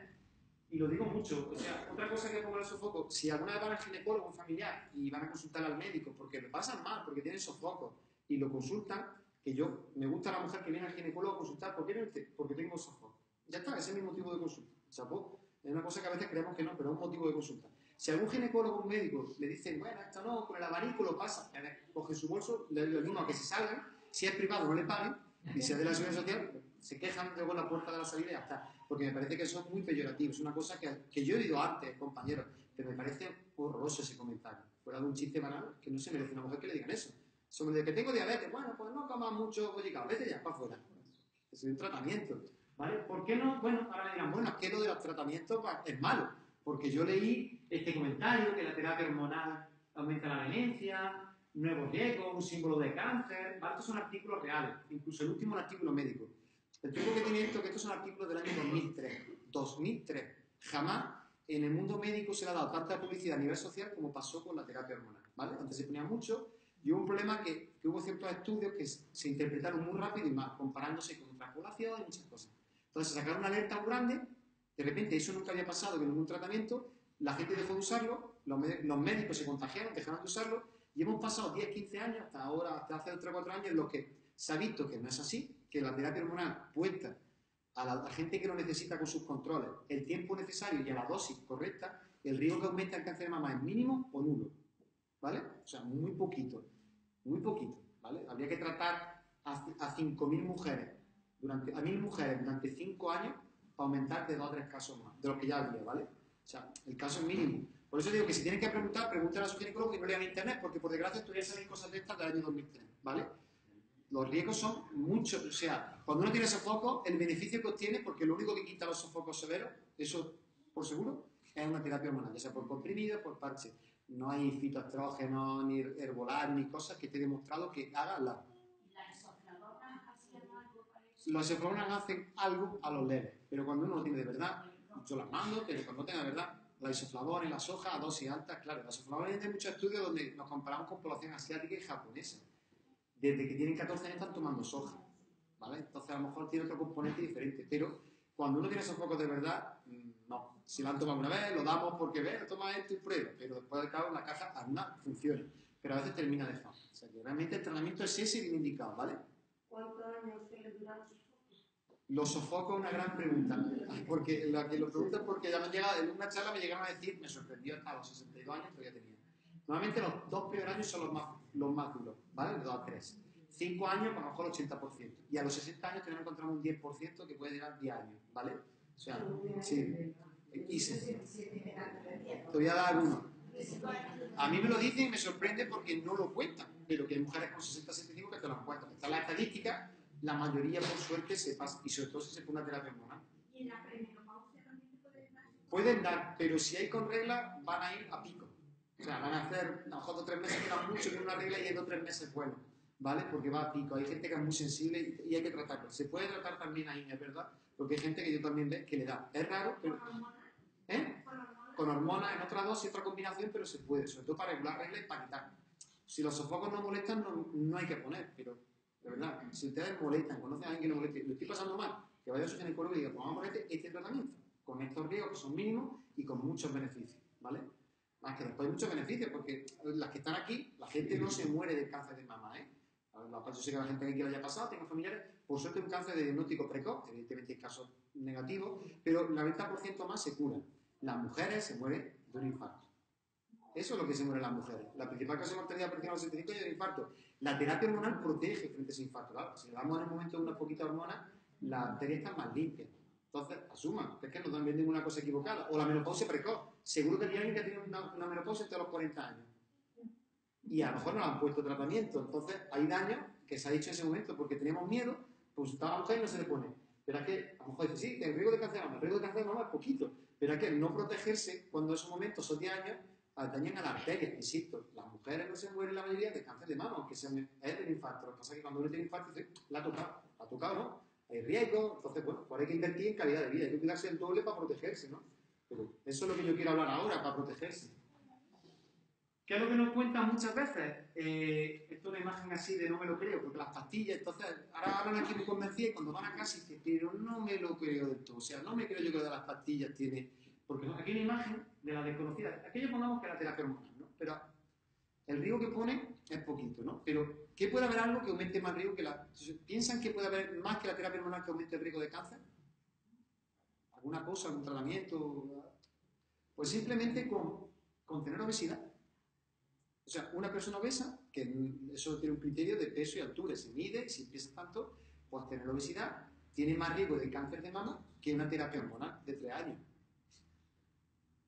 y lo digo mucho, o sea, otra cosa que pongo el sofoco, si alguna vez van al ginecólogo, un familiar, y van a consultar al médico, porque lo pasan mal, porque tienen sofoco, y lo consultan, que yo, me gusta la mujer que viene al ginecólogo a consultar, ¿por qué viene usted? Porque tengo sofoco. Ya está, ese es mi motivo de consulta. Chapó. Es una cosa que a veces creemos que no, pero es un motivo de consulta. Si algún ginecólogo o un médico le dice, bueno, esto no, con el abanico lo pasa, coge su bolso, le mismo a que se salgan, si es privado no le paguen, y si es de la seguridad social, se quejan luego la puerta de la salida y ya está. Porque me parece que eso es muy peyorativo, es una cosa que, que yo he oído antes, compañeros, pero me parece horroroso ese comentario. Fuera de un chiste banal, que no se merece una mujer que le digan eso. Sobre de que tengo diabetes, bueno, pues no comas mucho bollicao, vete ya para afuera. Es un tratamiento. ¿Vale? ¿Por qué no? Bueno, ahora me dirán, bueno, es que lo de los tratamientos pues, es malo, porque yo leí este comentario que la terapia hormonal aumenta la demencia, nuevos riesgos, un símbolo de cáncer, ¿vale? Estos son artículos reales, incluso el último un artículo médico. El truco que tiene esto es que estos son artículos del año 2003. 2003. Jamás en el mundo médico se le ha dado tanta publicidad a nivel social como pasó con la terapia hormonal, ¿vale? Antes se ponía mucho y hubo un problema que, que hubo ciertos estudios que se interpretaron muy rápido y mal, comparándose con otras poblaciones y muchas cosas. Entonces sacaron una alerta muy grande, de repente eso nunca había pasado con ningún tratamiento, la gente dejó de usarlo, los, los médicos se contagiaron, dejaron de usarlo, y hemos pasado 10, 15 años, hasta ahora, hasta hace 3 o 4 años, en los que se ha visto que no es así, que la terapia hormonal puesta a la, a gente que lo necesita con sus controles, el tiempo necesario y a la dosis correcta, el riesgo que aumenta el cáncer de mama es mínimo o nulo. ¿Vale? O sea, muy poquito. Muy poquito. ¿Vale? Habría que tratar a, a 5.000 mujeres, durante, a 1.000 mujeres durante 5 años para aumentar de 2 o 3 casos más, de los que ya había, ¿vale? O sea, el caso es mínimo. Por eso digo que si tienen que preguntar, pregunten a su ginecólogo y no lean internet, porque por desgracia todavía salen cosas de estas del año 2003, ¿vale? Los riesgos son muchos, o sea, cuando uno tiene sofocos, el beneficio que obtiene, porque lo único que quita los sofocos severos, eso por seguro, es una terapia hormonal, ya sea por comprimido, por parche. No hay fitoestrógenos, ni herbolar, ni cosas que esté demostrado que hagan la... ¿Las isoflavonas hacían algo para eso? Los isoflavonas hacen algo a los leves, pero cuando uno lo tiene de verdad, yo las mando, pero cuando tenga de verdad, la isoflavona y la soja a dosis altas, claro, la isoflavona hay muchos estudios donde nos comparamos con población asiática y japonesa. Desde que tienen 14 años están tomando soja, ¿vale? Entonces a lo mejor tiene otro componente diferente, pero cuando uno tiene esos focos de verdad, mm, no. Si lo han tomado una vez, lo damos porque ve, toma esto y prueba, pero después de cabo la caja anda, funciona, pero a veces termina dejando. O sea que realmente el tratamiento es ese bien indicado, ¿vale? ¿Cuántos años se le duran sus sofocos es una gran pregunta. Porque la que lo pregunta porque ya me han llegado, en una charla me llegaron a decir, me sorprendió a los 62 años todavía tenía. Normalmente los dos peores años son los más, los más duros, ¿vale? De 2 a 3. 5 años, a lo mejor 80%. Y a los 60 años tenemos encontramos un 10% que puede llegar 10 años, ¿vale? O sea, sí. Y se, te voy a dar uno. A mí me lo dicen y me sorprende porque no lo cuentan, pero que hay mujeres con 60, 65 que te lo cuentan. Está la estadística, la mayoría por suerte se pasa, y sobre todo si se pone una terapia hormonal. ¿Y en la premenopausia también te puede dar? Pueden dar, pero si hay con regla, van a ir a pico. O sea, van a hacer, a lo mejor dos tres meses quedan mucho en una regla y hay dos tres meses bueno, ¿vale? Porque va a pico. Hay gente que es muy sensible y, hay que tratarlo. Se puede tratar también ahí, es verdad, porque hay gente que yo también ve que le da. Es raro, pero... ¿Eh? ¿Con hormonas? En otra dosis, otra combinación, pero se puede, sobre todo para regular regla y para quitar. Si los sofocos no molestan, no, no hay que poner, pero de verdad, si ustedes molestan, conocen a alguien que le moleste, lo estoy pasando mal, que vaya a su ginecólogo y diga, pues vamos a ponerte este tratamiento, con estos riesgos que son mínimos y con muchos beneficios, ¿vale? Más que después hay muchos beneficios, porque las que están aquí, la gente no se muere de cáncer de mama, ¿eh? A ver, Yo sé que la gente que lo haya pasado, tenga familiares, por suerte un cáncer de diagnóstico precoz, evidentemente hay casos negativos, pero el 90% más se curan. Las mujeres se mueren de un infarto. Eso es lo que se mueren las mujeres. La principal causa de mortalidad por de los 75 años es el infarto. La terapia hormonal protege frente a ese infarto. Si le damos en el momento una poquita hormona, las arterias están más limpias. Entonces, asuman, es que nos dan venden una cosa equivocada. O la menopausia precoz. Seguro que hay alguien que tenido una, una menopausia entre los 40 años. Y a lo mejor no le han puesto tratamiento. Entonces, hay daño que se ha dicho en ese momento porque teníamos miedo, pues está la mujer y no se le pone. Pero es que, a lo mejor dice, sí, el riesgo de cáncer de mama, el riesgo de cáncer de mama es poquito. Pero es que no protegerse cuando esos momentos, esos 10 años, dañan a la arteria. Insisto, las mujeres no se mueren la mayoría de cáncer de mama, aunque sea es del infarto. Lo que pasa es que cuando uno tiene infarto, la ha tocado, la ha tocado, ¿no? Hay riesgo, entonces, bueno, pues hay que invertir en calidad de vida, hay que cuidarse el doble para protegerse, ¿no? Eso es lo que yo quiero hablar ahora, para protegerse. ¿Qué es lo que nos cuentan muchas veces? Eh, esto es una imagen así de no me lo creo, porque las pastillas, entonces, ahora hablan aquí muy convencida y cuando van a casa dicen, pero no me lo creo del todo. O sea, no me creo yo que de las pastillas tiene. Porque aquí hay una imagen de la desconocida. Aquello pongamos que la terapia hormonal, ¿no? Pero el riesgo que pone es poquito, ¿no? Pero, ¿qué puede haber algo que aumente más riesgo que la. ¿Piensan que puede haber más que la terapia hormonal que aumente el riesgo de cáncer? alguna cosa, algún tratamiento, pues simplemente con, tener obesidad. O sea, una persona obesa, que eso tiene un criterio de peso y altura, se mide, si pesa tanto, pues tener obesidad tiene más riesgo de cáncer de mama que una terapia hormonal de tres años.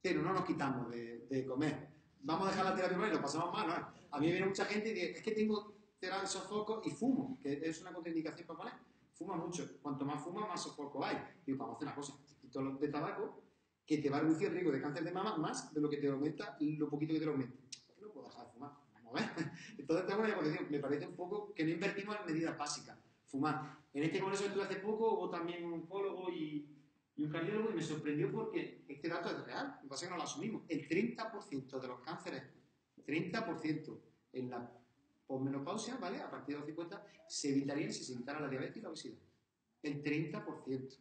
Pero no nos quitamos de, de comer. Vamos a dejar la terapia y lo pasamos mal. ¿no? A mí viene mucha gente y dice, es que tengo terapia sofoco y fumo, que es una contraindicación para poner. Fuma mucho. Cuanto más fuma, más sofoco hay. Digo, vamos a hacer una cosa, quito los de tabaco, que te va a reducir el riesgo de cáncer de mama más de lo que te aumenta lo poquito que te lo aumenta. ¿Por qué no puedo dejar de fumar? Vamos a ver. [LAUGHS] Entonces tengo una posición. Me parece un poco que no invertimos en medidas básicas. Fumar. En este congreso que estuve hace poco hubo también un oncólogo y, y un cardiólogo y me sorprendió porque este dato es real, lo que pasa es que no lo asumimos. El 30% de los cánceres, 30% en la posmenopausia, ¿vale? A partir de los 50, se evitarían si se evitara la diabetes y la obesidad. El 30%.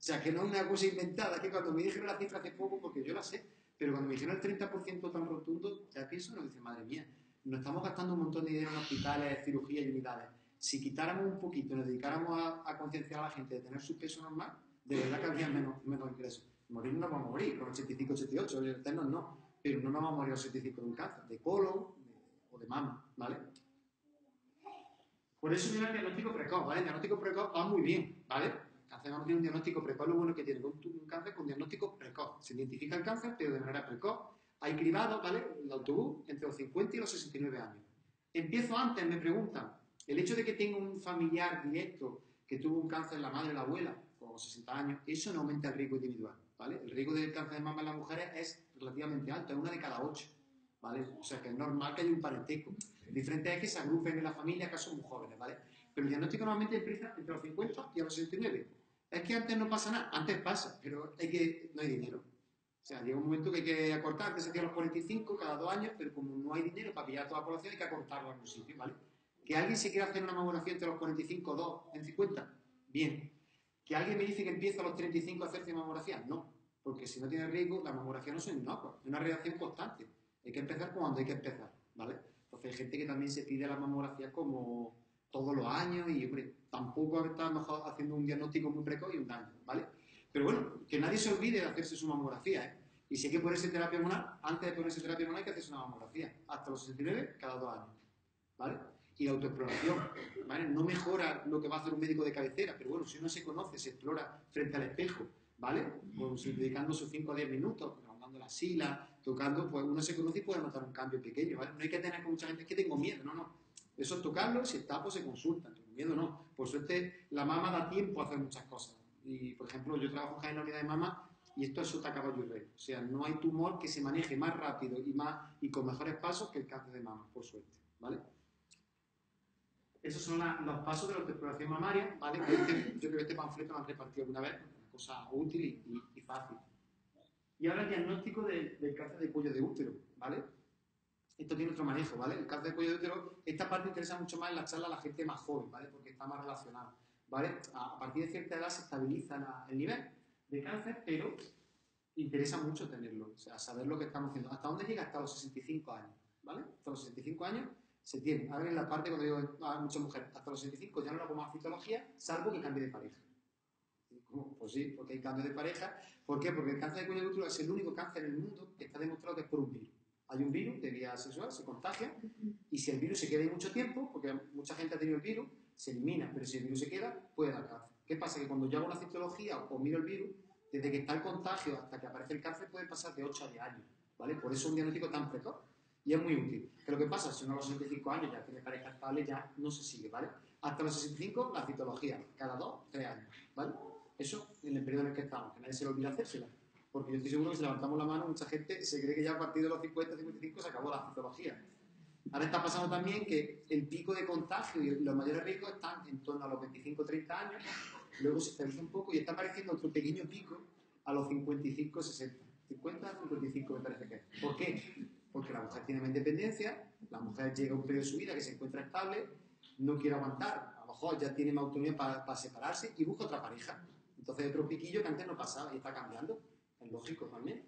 O sea, que no es una cosa inventada, que cuando me dijeron la cifra hace poco, porque yo la sé, pero cuando me dijeron el 30% tan rotundo, ya pienso, no dice, madre mía, nos estamos gastando un montón de dinero en hospitales, cirugías y unidades. Si quitáramos un poquito, nos dedicáramos a, concienciar a la gente de tener su peso normal, de verdad que habría menos, menos ingresos. Morir no vamos a morir, con 85, 88, eternos no, pero no nos vamos a morir a los 75 de un cáncer, de colon o de mama, ¿vale? Por eso viene el diagnóstico precoz, ¿vale? El diagnóstico precoz va muy bien, ¿vale? cáncer no tiene un diagnóstico precoz, lo bueno que tiene un, cáncer con diagnóstico precoz. Se identifica el cáncer, pero de manera precoz. Hay cribado, ¿vale? El autobús entre los 50 y los 69 años. Empiezo antes, me preguntan. El hecho de que tenga un familiar directo que tuvo un cáncer en la madre o la abuela, con 60 años, eso no aumenta el riesgo individual, ¿vale? El riesgo del cáncer de mama en las mujeres es relativamente alto, es una de cada ocho, ¿vale? O sea que es normal que haya un parentesco. Lo diferente es que se agrupen en la familia, que son muy jóvenes, ¿vale? Pero el diagnóstico normalmente empieza entre los 50 y los 69. Es que antes no pasa nada, antes pasa, pero hay que, no hay dinero. O sea, llega un momento que hay que acortar, antes se hacía los 45 cada dos años, pero como no hay dinero para pillar a toda la población, hay que acortarlo a algún sitio, ¿vale? Que alguien se quiera hacer una mamografía entre los 45, 2, en 50, bien. Que alguien me dice que empieza a los 35 a hacerse mamografía, no. Porque si no tiene riesgo, la mamografía no son inocuas, es una reacción constante. Hay que empezar cuando hay que empezar, ¿vale? Entonces hay gente que también se pide la mamografía como todos los años y, hombre, tampoco está mejor haciendo un diagnóstico muy precoz y un daño, ¿vale? Pero bueno, que nadie se olvide de hacerse su mamografía, ¿eh? Y si hay que ponerse terapia hormonal, antes de ponerse terapia hormonal hay que hacerse una mamografía, hasta los 69, cada dos años, ¿vale? Y la autoexploración, ¿vale? No mejora lo que va a hacer un médico de cabecera, pero bueno, si uno se conoce, se explora frente al espejo, ¿vale? Pues dedicando sus 5 o 10 minutos, rondando la sila, tocando, pues uno se conoce y puede notar un cambio pequeño, ¿vale? No hay que tener con mucha gente, es que tengo miedo, no, no. Eso es tocarlo, si está, pues se consulta, tengo miedo no. Por suerte, la mama da tiempo a hacer muchas cosas. Y, por ejemplo, yo trabajo en la de mama y esto es sota caballo y rey. O sea, no hay tumor que se maneje más rápido y, más, y con mejores pasos que el cáncer de mama, por suerte, ¿vale? Esos son la, los pasos de la autoexploración mamaria, ¿vale? Este, yo creo que este panfleto lo han repartido alguna vez, una cosa útil y, y, fácil. Y ahora el diagnóstico de, del cáncer de cuello de útero, ¿vale? Esto tiene otro manejo, ¿vale? El cáncer de cuello de útero, esta parte interesa mucho más en la charla a la gente más joven, ¿vale? Porque está más relacionado, ¿vale? A partir de cierta edad se estabiliza la, el nivel de cáncer, pero interesa mucho tenerlo, o sea, saber lo que estamos haciendo. ¿Hasta dónde llega? Hasta los 65 años, ¿vale? Hasta los 65 años se tiene. Ahora en la parte cuando digo a muchas mujeres, hasta los 65 ya no lo hago más citología, salvo que cambie de pareja. ¿Cómo? Pues sí, porque hay cambio de pareja. ¿Por qué? Porque el cáncer de cuello de útero es el único cáncer en el mundo que está demostrado que es por un virus. Hay un virus de vía sexual, se contagia, y si el virus se queda ahí mucho tiempo, porque mucha gente ha tenido el virus, se elimina, pero si el virus se queda, puede dar cáncer. ¿Qué pasa? Que cuando yo hago la citología o miro el virus, desde que está el contagio hasta que aparece el cáncer puede pasar de 8 a 10 años, ¿vale? Por eso es un diagnóstico tan precoz y es muy útil. ¿Qué lo que pasa? Si uno a los 65 años ya tiene pareja estable, ya no se sigue, ¿vale? Hasta los 65, la citología, cada 2, 3 años, ¿vale? Eso en el periodo en el que estamos, que nadie se le olvida hacérsela. Porque yo estoy seguro que si levantamos la mano, mucha gente se cree que ya a partir de los 50, 55 se acabó la citología. Ahora está pasando también que el pico de contagio y los mayores riesgos están en torno a los 25, 30 años, luego se estabiliza un poco y está apareciendo otro pequeño pico a los 55, 60. 50, 55 me parece que es. ¿Por qué? Porque la mujer tiene más independencia, la mujer llega a un periodo de su vida que se encuentra estable, no quiere aguantar, a lo mejor ya tiene más autonomía para, para separarse y busca otra pareja. Entonces otro piquillo que antes no pasaba y está cambiando. Es lógico también.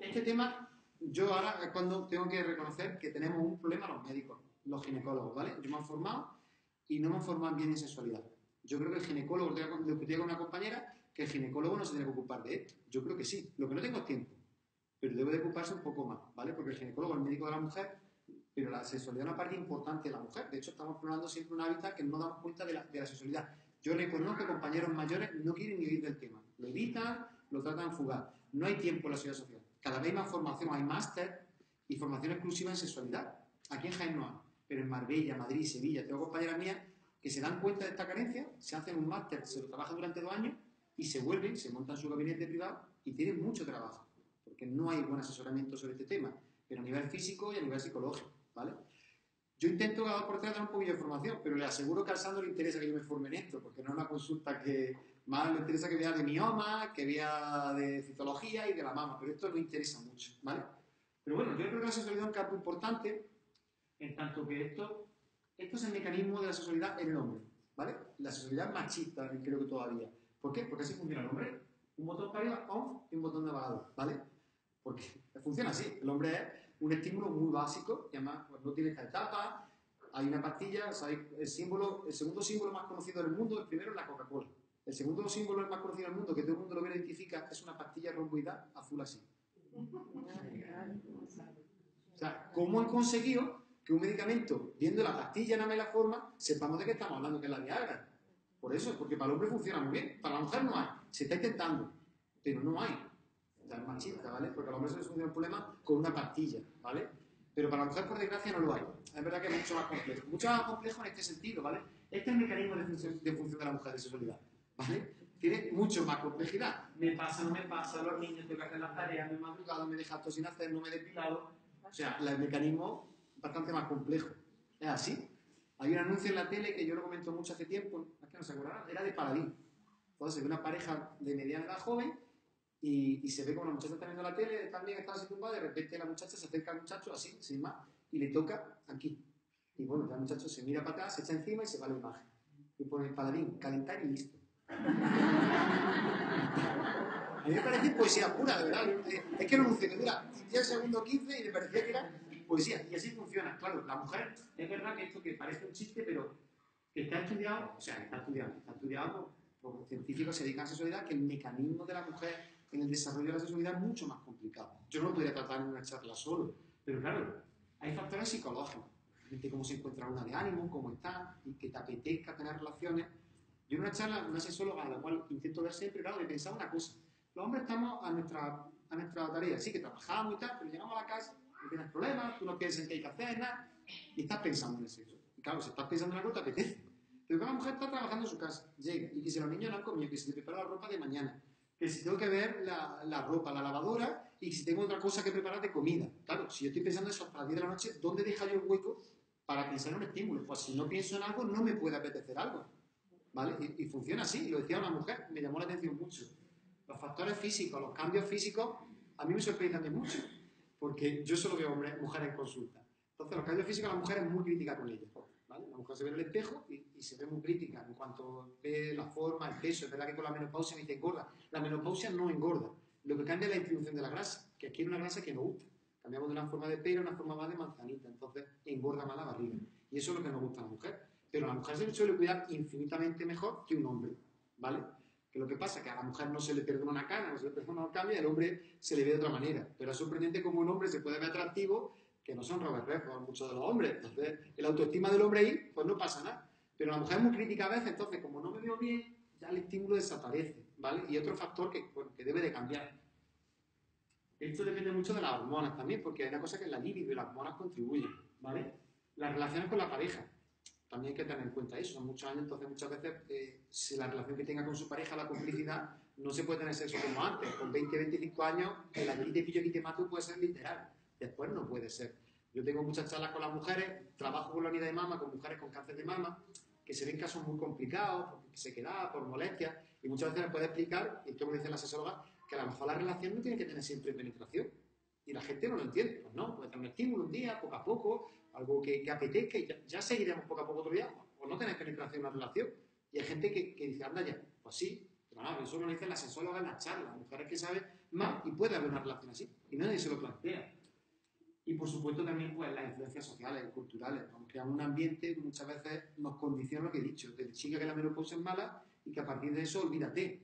Este tema, yo ahora es cuando tengo que reconocer que tenemos un problema los médicos, los ginecólogos, ¿vale? Yo me han formado y no me han formado bien en sexualidad. Yo creo que el ginecólogo, lo discutía con una compañera, que el ginecólogo no se tiene que ocupar de esto. Yo creo que sí. Lo que no tengo es tiempo. Pero debe de ocuparse un poco más, ¿vale? Porque el ginecólogo es el médico de la mujer, pero la sexualidad es una parte importante de la mujer. De hecho, estamos explorando siempre un hábitat que no damos cuenta de la, de sexualidad. Yo reconozco que compañeros mayores no quieren ni oír del tema. Lo evitan, lo tratan fugar. No hay tiempo en la sociedad social. Cada vez hay más formación, hay máster y formación exclusiva en sexualidad. Aquí en Jaén no hay, pero en Marbella, Madrid, Sevilla, tengo compañeras mías que se dan cuenta de esta carencia, se hacen un máster, se lo trabajan durante dos años y se vuelven, se montan su gabinete privado y tienen mucho trabajo, porque no hay buen asesoramiento sobre este tema, pero a nivel físico y a nivel psicológico, ¿vale? Yo intento cada por tres dar un poquillo de información, pero le aseguro que al Sandro le interesa que yo me forme en esto, porque no es una consulta que más le interesa que vea de mioma, que vea de citología y de la mama, pero esto no interesa mucho, ¿vale? Pero bueno, yo creo que la sexualidad es un campo importante, en tanto que esto, esto es el mecanismo de la sexualidad en el hombre, ¿vale? La sexualidad machista, creo que todavía. ¿Por qué? Porque así funciona el hombre. Un botón para arriba, on, y un botón de abajo, ¿vale? Porque funciona así. El hombre es un estímulo muy básico, además pues, no tiene esta etapa, hay una pastilla, ¿sabéis? El, símbolo, el segundo símbolo más conocido del mundo, el primero es la Coca-Cola. El segundo símbolo más conocido del mundo, que todo el mundo lo identifica, es una pastilla romboidal azul así. O sea, ¿cómo han conseguido que un medicamento, viendo la pastilla nada más la forma, sepamos de qué estamos hablando, que es la Viagra? Por eso, porque para el hombre funciona muy bien, para la mujer no hay, se está intentando, pero no hay. Es machista, ¿vale? Porque al hombre se soluciona el problema con una pastilla, ¿vale? Pero para la mujer, por desgracia, no lo hay. Es verdad que es mucho más complejo. Mucho más complejo en este sentido, ¿vale? Este es el mecanismo de función de, función de la mujer de sexualidad, ¿vale? Tiene mucho más complejidad. Me pasa, no me pasa, los niños tengo que hacer las tareas, me he madrugado, me he dejado sin hacer, no me he depilado. O sea, el mecanismo bastante más complejo. Es así. Hay un anuncio en la tele que yo lo comento mucho hace tiempo, es que no se acordarán, era de Paladín. Entonces, ve una pareja de mediana edad joven y, y, se ve como la muchacha está viendo la tele, también está así tumbada, de repente la muchacha se acerca al muchacho así, sin más, y le toca aquí. Y bueno, el muchacho se mira para atrás, se echa encima y se va a la imagen. Y pone paladín, calentar y listo. [LAUGHS] a mí me parece poesía pura, de verdad. Es que no anuncio que dura 10 segundos 15 y me parecía que era poesía. Y así funciona. Claro, la mujer, es verdad que esto que parece un chiste, pero que está estudiado, o sea, está estudiado, está estudiado por, por científicos que se dedican a sexualidad, que el mecanismo de la mujer en el desarrollo de la sexualidad mucho más complicado. Yo no lo podría tratar en una charla solo, pero claro, hay factores psicológicos, gente cómo se encuentra una de ánimo, cómo está, y que te apetezca tener relaciones. Yo en una charla, una sexóloga a la cual intento ver siempre, claro, le pensaba una cosa. Los hombres estamos a nuestra, a nuestra tarea, sí que trabajamos y tal, pero llegamos a la casa, no tienes problemas, tú no piensas en qué hay que hacer, nada, y estás pensando en el sexo. Y claro, si estás pensando en algo, te apetece. Pero la mujer está trabajando en su casa, llega, y que si los niños no han comido, que se le prepara la ropa de mañana, que si tengo que ver la, ropa, la lavadora, y si tengo otra cosa que preparar de comida. Claro, si yo estoy pensando eso hasta las 10 de la noche, ¿dónde deja yo un hueco para pensar en un estímulo? Pues si no pienso en algo, no me puede apetecer algo. ¿Vale? Y, y funciona así, lo decía una mujer, me llamó la atención mucho. Los factores físicos, los cambios físicos, a mí me sorprenden mucho, porque yo solo veo hombres, mujeres en consulta. Entonces, los cambios físicos, la mujer es muy crítica con ellos. ¿Vale? La mujer se ve en el espejo y, y, se ve muy crítica en cuanto ve la forma, el peso. Es verdad que con la menopausia me dice engorda. La menopausia no engorda. Lo que cambia es la distribución de la grasa, que hay una grasa que nos gusta. Cambiamos de una forma de pera a una forma más de manzanita. Entonces, engorda más la barriga. Y eso es lo que nos gusta a la mujer. Pero a la mujer se le suele cuidar infinitamente mejor que un hombre. ¿Vale? Que lo que pasa es que a la mujer no se le perdona una cana, no se le perdona un cambio, y al hombre se le ve de otra manera. Pero es sorprendente cómo un hombre se puede ver atractivo que no son Robert Redford, muchos de los hombres. Entonces, el autoestima del hombre ahí, pues no pasa nada. Pero la mujer es muy crítica a veces, entonces, como no me veo bien, ya el estímulo desaparece, ¿vale? Y otro factor que, bueno, que debe de cambiar. Esto depende mucho de las hormonas también, porque hay una cosa que es la libido y las hormonas contribuyen, ¿vale? Las relaciones con la pareja. También hay que tener en cuenta eso. Son muchos años, entonces muchas veces, eh, si la relación que tenga con su pareja, la complicidad, no se puede tener sexo como antes. Con 20, 25 años, el aquí te pillo, aquí te mato puede ser literal después no puede ser. Yo tengo muchas charlas con las mujeres, trabajo con la unidad de mama, con mujeres con cáncer de mama, que se ven casos muy complicados, porque se queda por molestias, y muchas veces les puede explicar, y esto me dice la asesora, que a lo mejor la relación no tiene que tener siempre penetración. Y la gente no lo entiende. Pues no, puede tener un estímulo un día, poco a poco, algo que, que apetezca, y ya, ya, seguiremos poco a poco otro día, o no tener penetración en la relación. Y hay gente que, que dice, anda ya, pues sí, pero no, eso lo dice la sexóloga en la charla, mujeres que saben más y puede haber una relación así, y nadie se lo plantea. Y por supuesto también pues, las influencias sociales y culturales. Vamos, creamos un ambiente que muchas veces nos condiciona lo que he dicho. Desde chica que la menopausia es mala y que a partir de eso olvídate.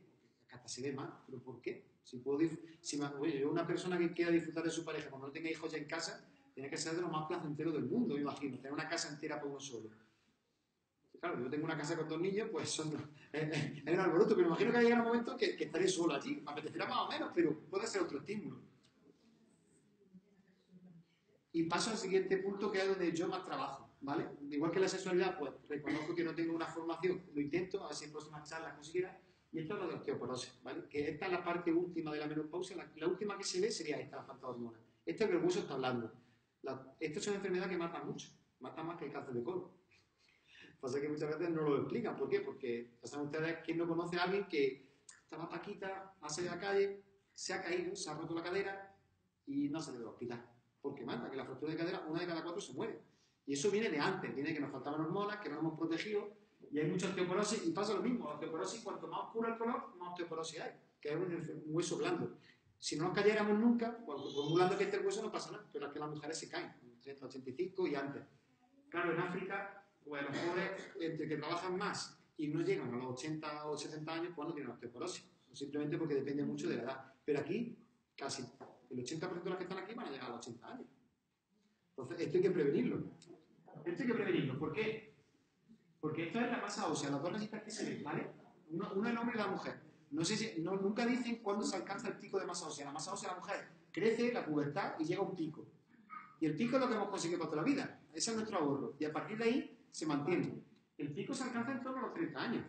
Que hasta se ve mal. ¿Pero por qué? Si puedo si me- oye, yo una persona que quiera disfrutar de su pareja cuando no tenga hijos ya en casa, tiene que ser de lo más placentero del mundo, me imagino. Tener una casa entera para uno solo. Claro, yo tengo una casa con dos niños, pues son, [LAUGHS] es, un alboroto, pero imagino que llegará un momento que, que estaré solo allí. Me apetecerá más o menos, pero puede ser otro estímulo. Y paso al siguiente punto, que es donde yo más trabajo, ¿vale? Igual que la sexualidad, pues reconozco que no tengo una formación, lo intento, a ver si en próximas charlas consiguiera, y esto es lo de osteoporosis, ¿vale? Que esta es la parte última de la menopausia, la, la última que se ve sería esta, la falta de hormonas. Esto es el hueso está hablando. La, esto es una enfermedad que mata mucho, mata más que el cáncer de colon. Pasa que muchas veces no lo explican. ¿Por qué? Porque ya saben ustedes que no conoce a alguien que estaba paquita, ha salido a la calle, se ha caído, se ha roto la cadera y no ha salido del hospital. Porque mata, que la fractura de cadera, una de cada cuatro se muere. Y eso viene de antes, viene de que nos faltaban hormonas, que no hemos protegido, y hay mucha osteoporosis, y pasa lo mismo, la osteoporosis, cuanto más oscuro el color, más osteoporosis hay, que es un, hueso blando. Si no nos cayéramos nunca, cuando muy blando que esté el hueso no pasa nada, pero es que las mujeres se caen, entre 85 y antes. Claro, en África, pues los pobres, entre que trabajan más y no llegan a los 80 o 70 años, pues no tienen osteoporosis. Simplemente porque depende mucho de la edad. Pero aquí, casi el 80% de los que están aquí van a llegar a los 80 años. Entonces, esto hay que prevenirlo. Esto hay que prevenirlo. ¿Por qué? Porque esto es la masa ósea, las dos resitas que se ven, ¿vale? Uno, uno el hombre y la mujer. No sé si, nunca dicen cuándo se alcanza el pico de masa ósea. La masa ósea de la mujer crece, la pubertad y llega a un pico. Y el pico es lo que hemos conseguido para toda la vida. Ese es nuestro ahorro. Y a partir de ahí se mantiene. El pico se alcanza en torno a los 30 años.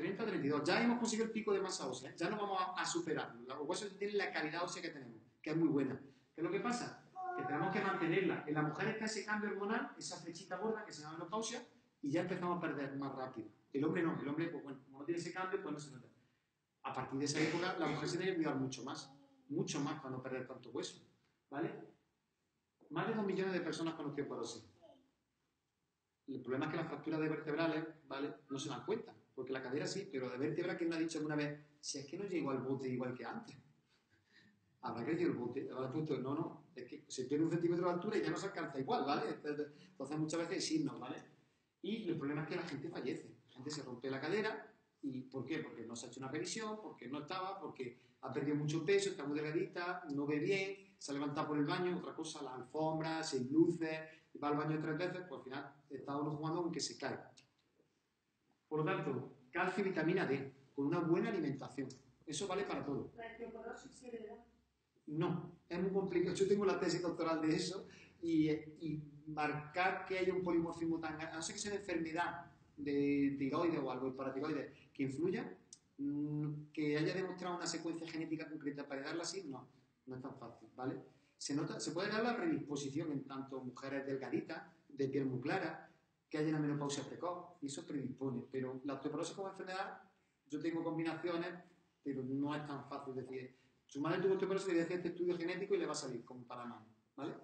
30, 32. Ya hemos conseguido el pico de masa ósea. Ya no vamos a, a superarlo. Los huesos tienen la calidad ósea que tenemos, que es muy buena. ¿Qué es lo que pasa? Que tenemos que mantenerla. En la mujer está ese cambio hormonal, esa flechita gorda que se llama menopausia, y ya empezamos a perder más rápido. El hombre no. El hombre, pues bueno, como no tiene ese cambio, pues no se nota. A partir de esa época, la mujer se tiene que cuidar mucho más. Mucho más para no perder tanto hueso. ¿Vale? Más de 2 millones de personas con osteoporosis. El problema es que las fracturas de vertebrales, ¿vale? No se dan cuenta, porque la cadera sí, pero de vértebra, ¿quién me ha dicho alguna vez? Si es que no llego al bote igual que antes. Habrá crecido el bote, habrá puesto, no, no, es que se pierde un centímetro de altura y ya no se alcanza igual, ¿vale? Entonces muchas veces hay signos, ¿vale? Y el problema es que la gente fallece, la gente se rompe la cadera, ¿y por qué? Porque no se ha hecho una revisión, porque no estaba, porque ha perdido mucho peso, está muy delgadita, no ve bien, se ha levantado por el baño, otra cosa, la alfombra, sin luces, va al baño tres veces, pues al final está uno jugando aunque se cae. Por lo tanto, calcio y vitamina D, con una buena alimentación. Eso vale para todo. La osteoporosis se hereda. No, es muy complicado. Yo tengo la tesis doctoral de eso y, y marcar que haya un polimorfismo tan grande, a no ser que sea una enfermedad de tiroides o algo, y paratiroides, que influya, mm, que haya demostrado una secuencia genética concreta para darla así, no, no es tan fácil, ¿vale? Se, nota, se puede dar la predisposición en tanto mujeres delgaditas, de piel muy clara, que haya una menopausia precoz, y eso predispone, pero la osteoporosis como enfermedad, yo tengo combinaciones, pero no es tan fácil decir, su madre tuvo osteoporosis, le voy a hacer este estudio genético y le va a salir como para mano, ¿vale?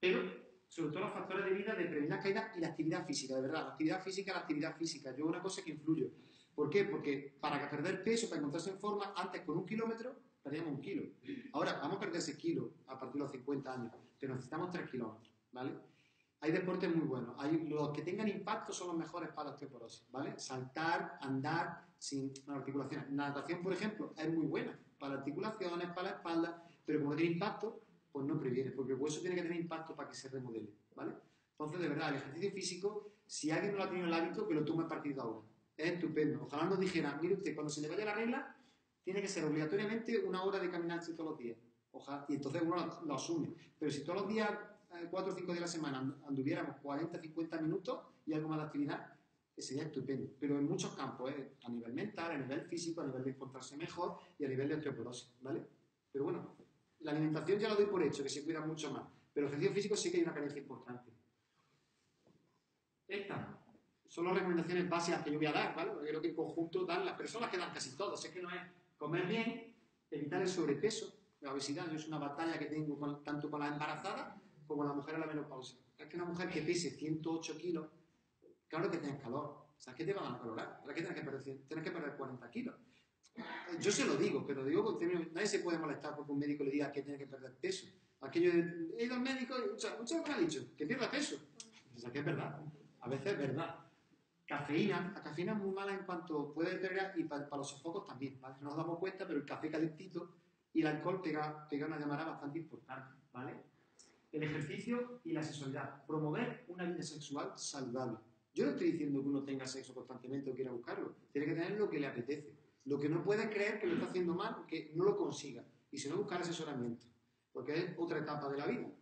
Pero, sobre todo los factores de vida de prevenir las caídas y la actividad física, de verdad, la actividad física, la actividad física, yo una cosa que influye. ¿Por qué? Porque para perder peso, para encontrarse en forma, antes con un kilómetro perdíamos un kilo. Ahora vamos a perder ese kilo a partir de los 50 años, pero necesitamos 3 kilómetros, ¿vale? Hay deportes muy buenos. Los que tengan impacto son los mejores para la osteoporosis, ¿vale? Saltar, andar sin articulaciones. Natación, por ejemplo, es muy buena para articulaciones, para la espalda, pero como tiene impacto, pues no previene, porque el hueso tiene que tener impacto para que se remodele, ¿vale? Entonces, de verdad, el ejercicio físico, si alguien no lo ha tenido el hábito, que lo tome a partir de ahora. Es estupendo. Ojalá nos dijera, mire usted, cuando se le vaya la regla, tiene que ser obligatoriamente una hora de caminarse todos los días. Ojalá, y entonces uno lo, lo asume. Pero si todos los días, eh, cuatro o cinco días a la semana, and- anduviéramos 40, 50 minutos y algo más de actividad, eh, sería estupendo. Pero en muchos campos, ¿eh? a nivel mental, a nivel físico, a nivel de encontrarse mejor y a nivel de osteoporosis, ¿vale? Pero bueno, la alimentación ya lo doy por hecho, que se cuida mucho más. Pero el ejercicio físico sí que hay una carencia importante. Estas son las recomendaciones básicas que yo voy a dar, ¿vale? Creo que en conjunto dan las personas que dan casi todo. Sé que no es comer bien, evitar el sobrepeso, la obesidad. Yo es una batalla que tengo con- tanto con la embarazada como la mujer a la menopausia. Es que una mujer que pese 108 kilos, claro que tienes calor. O sea, ¿qué te van a calorar? ¿Para qué tienes que perder, tienes que perder 40 kilos? Yo se lo digo, pero digo con términos- nadie se puede molestar porque un médico le diga que tiene que perder peso. Aquello de, he ido al médico y muchas veces me ha dicho que pierda peso. O sea, que es verdad. A veces es verdad. Cafeína, la cafeína es muy mala en cuanto puede pegar y para, los sofocos también, ¿vale? No nos damos cuenta, pero el café calentito y el alcohol pega, pega una llamada bastante importante, ¿vale? El ejercicio y la sexualidad. Promover una vida sexual saludable. Yo no estoy diciendo que uno tenga sexo constantemente o quiera buscarlo. Tiene que tener lo que le apetece. Lo que no puede creer que lo está haciendo mal que no lo consiga. Y si no, buscar asesoramiento. Porque es otra etapa de la vida.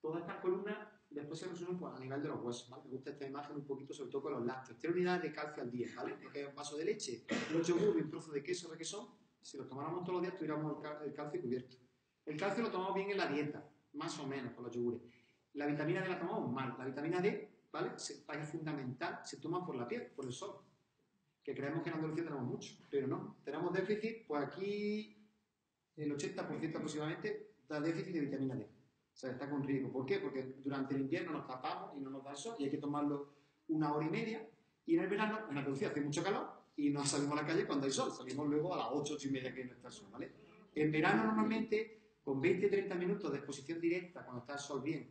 Todas estas columnas después se resumen pues, a nivel de los huesos, ¿vale? Me gusta esta imagen un poquito, sobre todo con los lácteos. Tres unidades de calcio al día, ¿vale? Porque un vaso de leche, los yogur y un trozo de queso, ¿de qué son? Si los tomáramos todos los días, tuviéramos el, calcio cubierto. El calcio lo tomamos bien en la dieta, más o menos, con los yogures. La vitamina D la tomamos mal. La vitamina D, ¿vale? es fundamental, se toma por la piel, por el sol. Que creemos que en Andalucía tenemos mucho, pero no. Tenemos déficit, pues aquí el 80% aproximadamente da déficit de vitamina D. O sea, está con riesgo. ¿Por qué? Porque durante el invierno nos tapamos y no nos da el sol y hay que tomarlo una hora y media. Y en el verano, en Andalucía hace mucho calor y no salimos a la calle cuando hay sol. Salimos luego a las 8, 8 y media que no está el sol, ¿vale? En verano normalmente, con 20-30 minutos de exposición directa, cuando está el sol bien,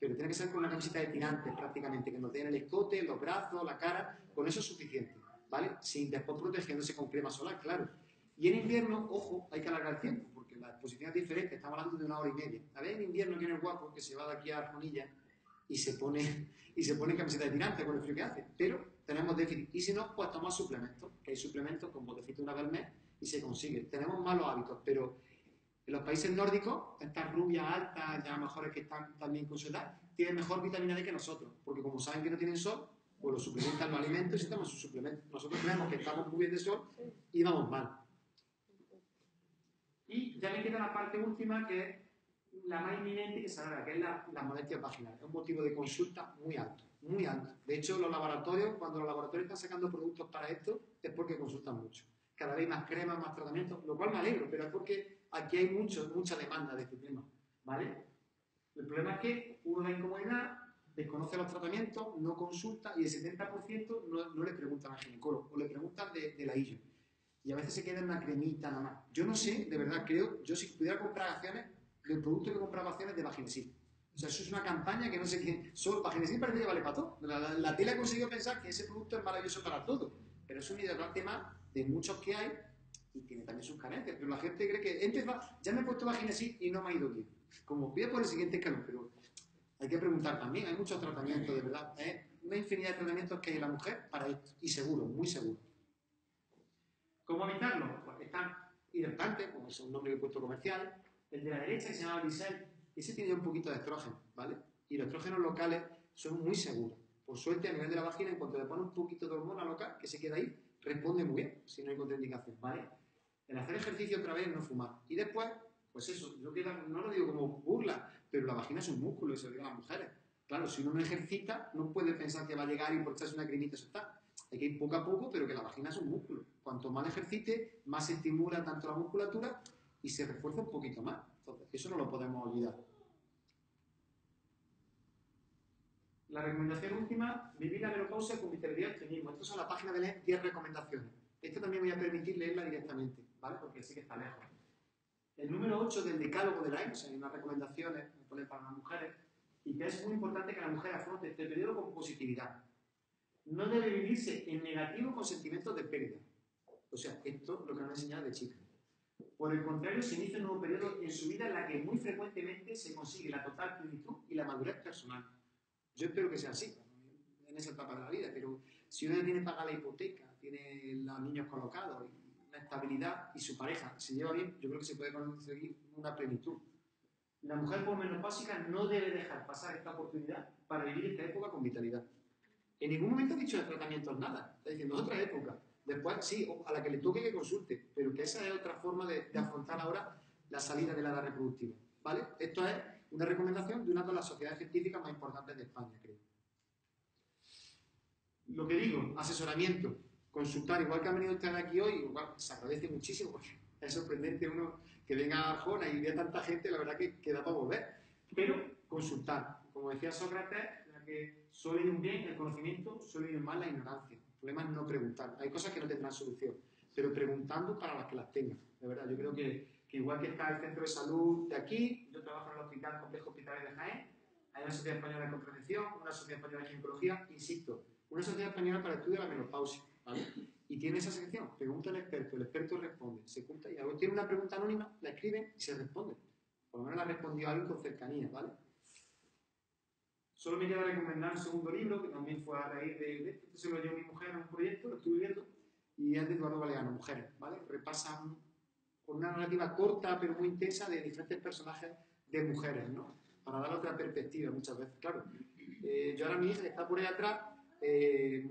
pero tiene que ser con una camiseta de tirantes prácticamente, que nos den el escote, los brazos, la cara, con eso es suficiente, ¿vale? Sin después protegiéndose con crema solar, claro. Y en invierno, ojo, hay que alargar el tiempo, porque la exposición es diferente, estamos hablando de una hora y media. A ver, en invierno viene el guapo que se va de aquí a Arjonilla y se pone, y se pone camiseta de tirante con el frío que hace, pero tenemos déficit. Y si no, pues tomamos suplementos, que hay suplementos con botecito una vez al mes y se consigue. Tenemos malos hábitos, pero en los países nórdicos, estas rubias altas, ya mejores que están también con tienen mejor vitamina D que nosotros, porque como saben que no tienen sol, pues lo suplementan los alimentos y toman sus suplementos. Nosotros creemos que estamos muy de sol y vamos mal. Y ya me queda la parte última, que es la más inminente que se que es la, la molestia vaginal. Es un motivo de consulta muy alto, muy alto. De hecho, los laboratorios, cuando los laboratorios están sacando productos para esto, es porque consultan mucho. Cada vez más cremas, más tratamientos, lo cual me alegro, pero es porque aquí hay mucho, mucha demanda de este tema. ¿Vale? El problema es que uno da incomodidad, desconoce los tratamientos, no consulta y el 70% no, no le preguntan al ginecólogo o le preguntan de, de la IJO y a veces se queda en una cremita nada más. Yo no sé, de verdad creo, yo si pudiera comprar acciones, del producto que compraba acciones de Vaginesil. O sea, eso es una campaña que no sé quién. Solo Vaginesil parece que vale para todo. La, tele ha conseguido pensar que ese producto es maravilloso para todo, pero es un más de muchos que hay y tiene también sus carencias. Pero la gente cree que ya me he puesto Vaginesil y no me ha ido bien. Como voy a por el siguiente escalón, pero hay que preguntar también. Hay muchos tratamientos, de verdad. ¿eh? Una infinidad de tratamientos que hay en la mujer para esto. Y seguro, muy seguro. ¿Cómo evitarlo? Pues están hidratantes, como es un nombre que he puesto comercial. El de la derecha, que se llama Bisel, ese tiene un poquito de estrógeno, ¿vale? Y los estrógenos locales son muy seguros. Por suerte, a nivel de la vagina, en cuanto le pones un poquito de hormona local, que se queda ahí, responde muy bien, si no hay contraindicación, ¿vale? El hacer ejercicio otra vez, no fumar. Y después, pues eso, yo no lo digo como burla, pero la vagina es un músculo, y se lo digo a las mujeres. Claro, si uno no ejercita, no puede pensar que va a llegar y por echarse una cremita eso está. Hay que ir poco a poco, pero que la vagina es un músculo. Cuanto más ejercite, más se estimula tanto la musculatura y se refuerza un poquito más. Entonces, eso no lo podemos olvidar. La recomendación última, vivir la menopausia con vitalidad y optimismo. Esto es la página de 10 recomendaciones. Esto también voy a permitir leerla directamente, ¿vale? Porque sí que está lejos. El número 8 del decálogo de la EMS, hay unas recomendaciones para las mujeres, y que es muy importante que la mujer afronte este periodo con positividad no debe vivirse en negativo con sentimientos de pérdida. O sea, esto es lo que nos han enseñado de chica. Por el contrario, se inicia un nuevo periodo en su vida en la que muy frecuentemente se consigue la total plenitud y la madurez personal. Yo espero que sea así, en esa etapa de la vida, pero si uno tiene pagada la hipoteca, tiene los niños colocados, la estabilidad y su pareja se lleva bien, yo creo que se puede conseguir una plenitud. La mujer por menopáusica no debe dejar pasar esta oportunidad para vivir esta época con vitalidad. En ningún momento ha dicho de tratamientos nada. Está diciendo otra época. Después, sí, a la que le toque que consulte, pero que esa es otra forma de, afrontar ahora la salida de la edad reproductiva. ¿Vale? Esto es una recomendación de una de las sociedades científicas más importantes de España, creo. Lo que digo, asesoramiento, consultar, igual que han venido ustedes aquí hoy, igual se agradece muchísimo, porque es sorprendente uno que venga a Arjona y vea tanta gente, la verdad que, queda para volver. Pero consultar, como decía Sócrates, que suele ir un bien el conocimiento, suele ir mal la ignorancia. El problema es no preguntar. Hay cosas que no tendrán solución, pero preguntando para las que las tengan. De verdad, yo creo que, que igual que está el centro de salud de aquí, yo trabajo en el hospital Complejo Hospitalario de Jaén, hay una sociedad española de contracepción, una sociedad española de ginecología, insisto, una sociedad española para el estudio de la menopausia, ¿vale? Y tiene esa sección, pregunta al experto, el experto responde, se junta y algo tiene una pregunta anónima, la escriben y se responde. Por lo menos la respondió alguien con cercanía, ¿vale? Solo me queda recomendar un segundo libro, que también fue a raíz de, este se lo llevó mi mujer en un proyecto, lo estuve viendo, y es de Eduardo Galeano, Mujeres, ¿vale? Repasa con una narrativa corta pero muy intensa de diferentes personajes de mujeres, ¿no? Para dar otra perspectiva muchas veces, claro. Eh, yo ahora mi hija está por ahí atrás, eh,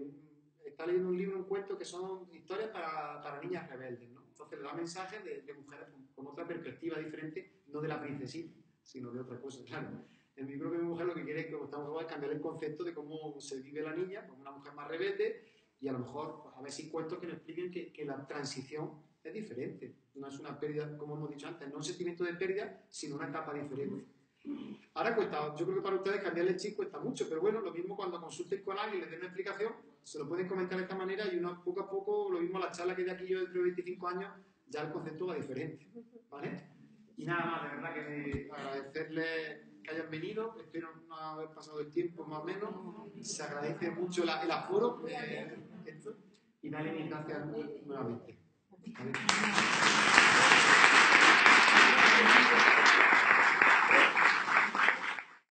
está leyendo un libro, un cuento que son historias para, para niñas rebeldes, ¿no? Entonces le da mensajes de, de mujeres con, con, otra perspectiva diferente, no de la princesita, sino de otra cosa, [LAUGHS] claro. En mi propia mujer lo que quiere es que estamos es cambiar el concepto de cómo se vive la niña, como una mujer más rebelde, y a lo mejor pues, a ver si cuentos que nos expliquen que, que la transición es diferente. No es una pérdida, como hemos dicho antes, no un sentimiento de pérdida, sino una etapa diferente. Ahora cuesta, yo creo que para ustedes cambiarle el chip cuesta mucho, pero bueno, lo mismo cuando consulten con alguien y les den una explicación, se lo puedes comentar de esta manera y uno poco a poco, lo mismo la charla que de aquí yo dentro de 25 años, ya el concepto va diferente, ¿vale? Y nada más, de verdad que agradecerles que hayan venido, espero no haber pasado el tiempo más o menos, se agradece mucho la, el aforo, eh, esto, y dale mis gracias nuevamente. ¿Vale?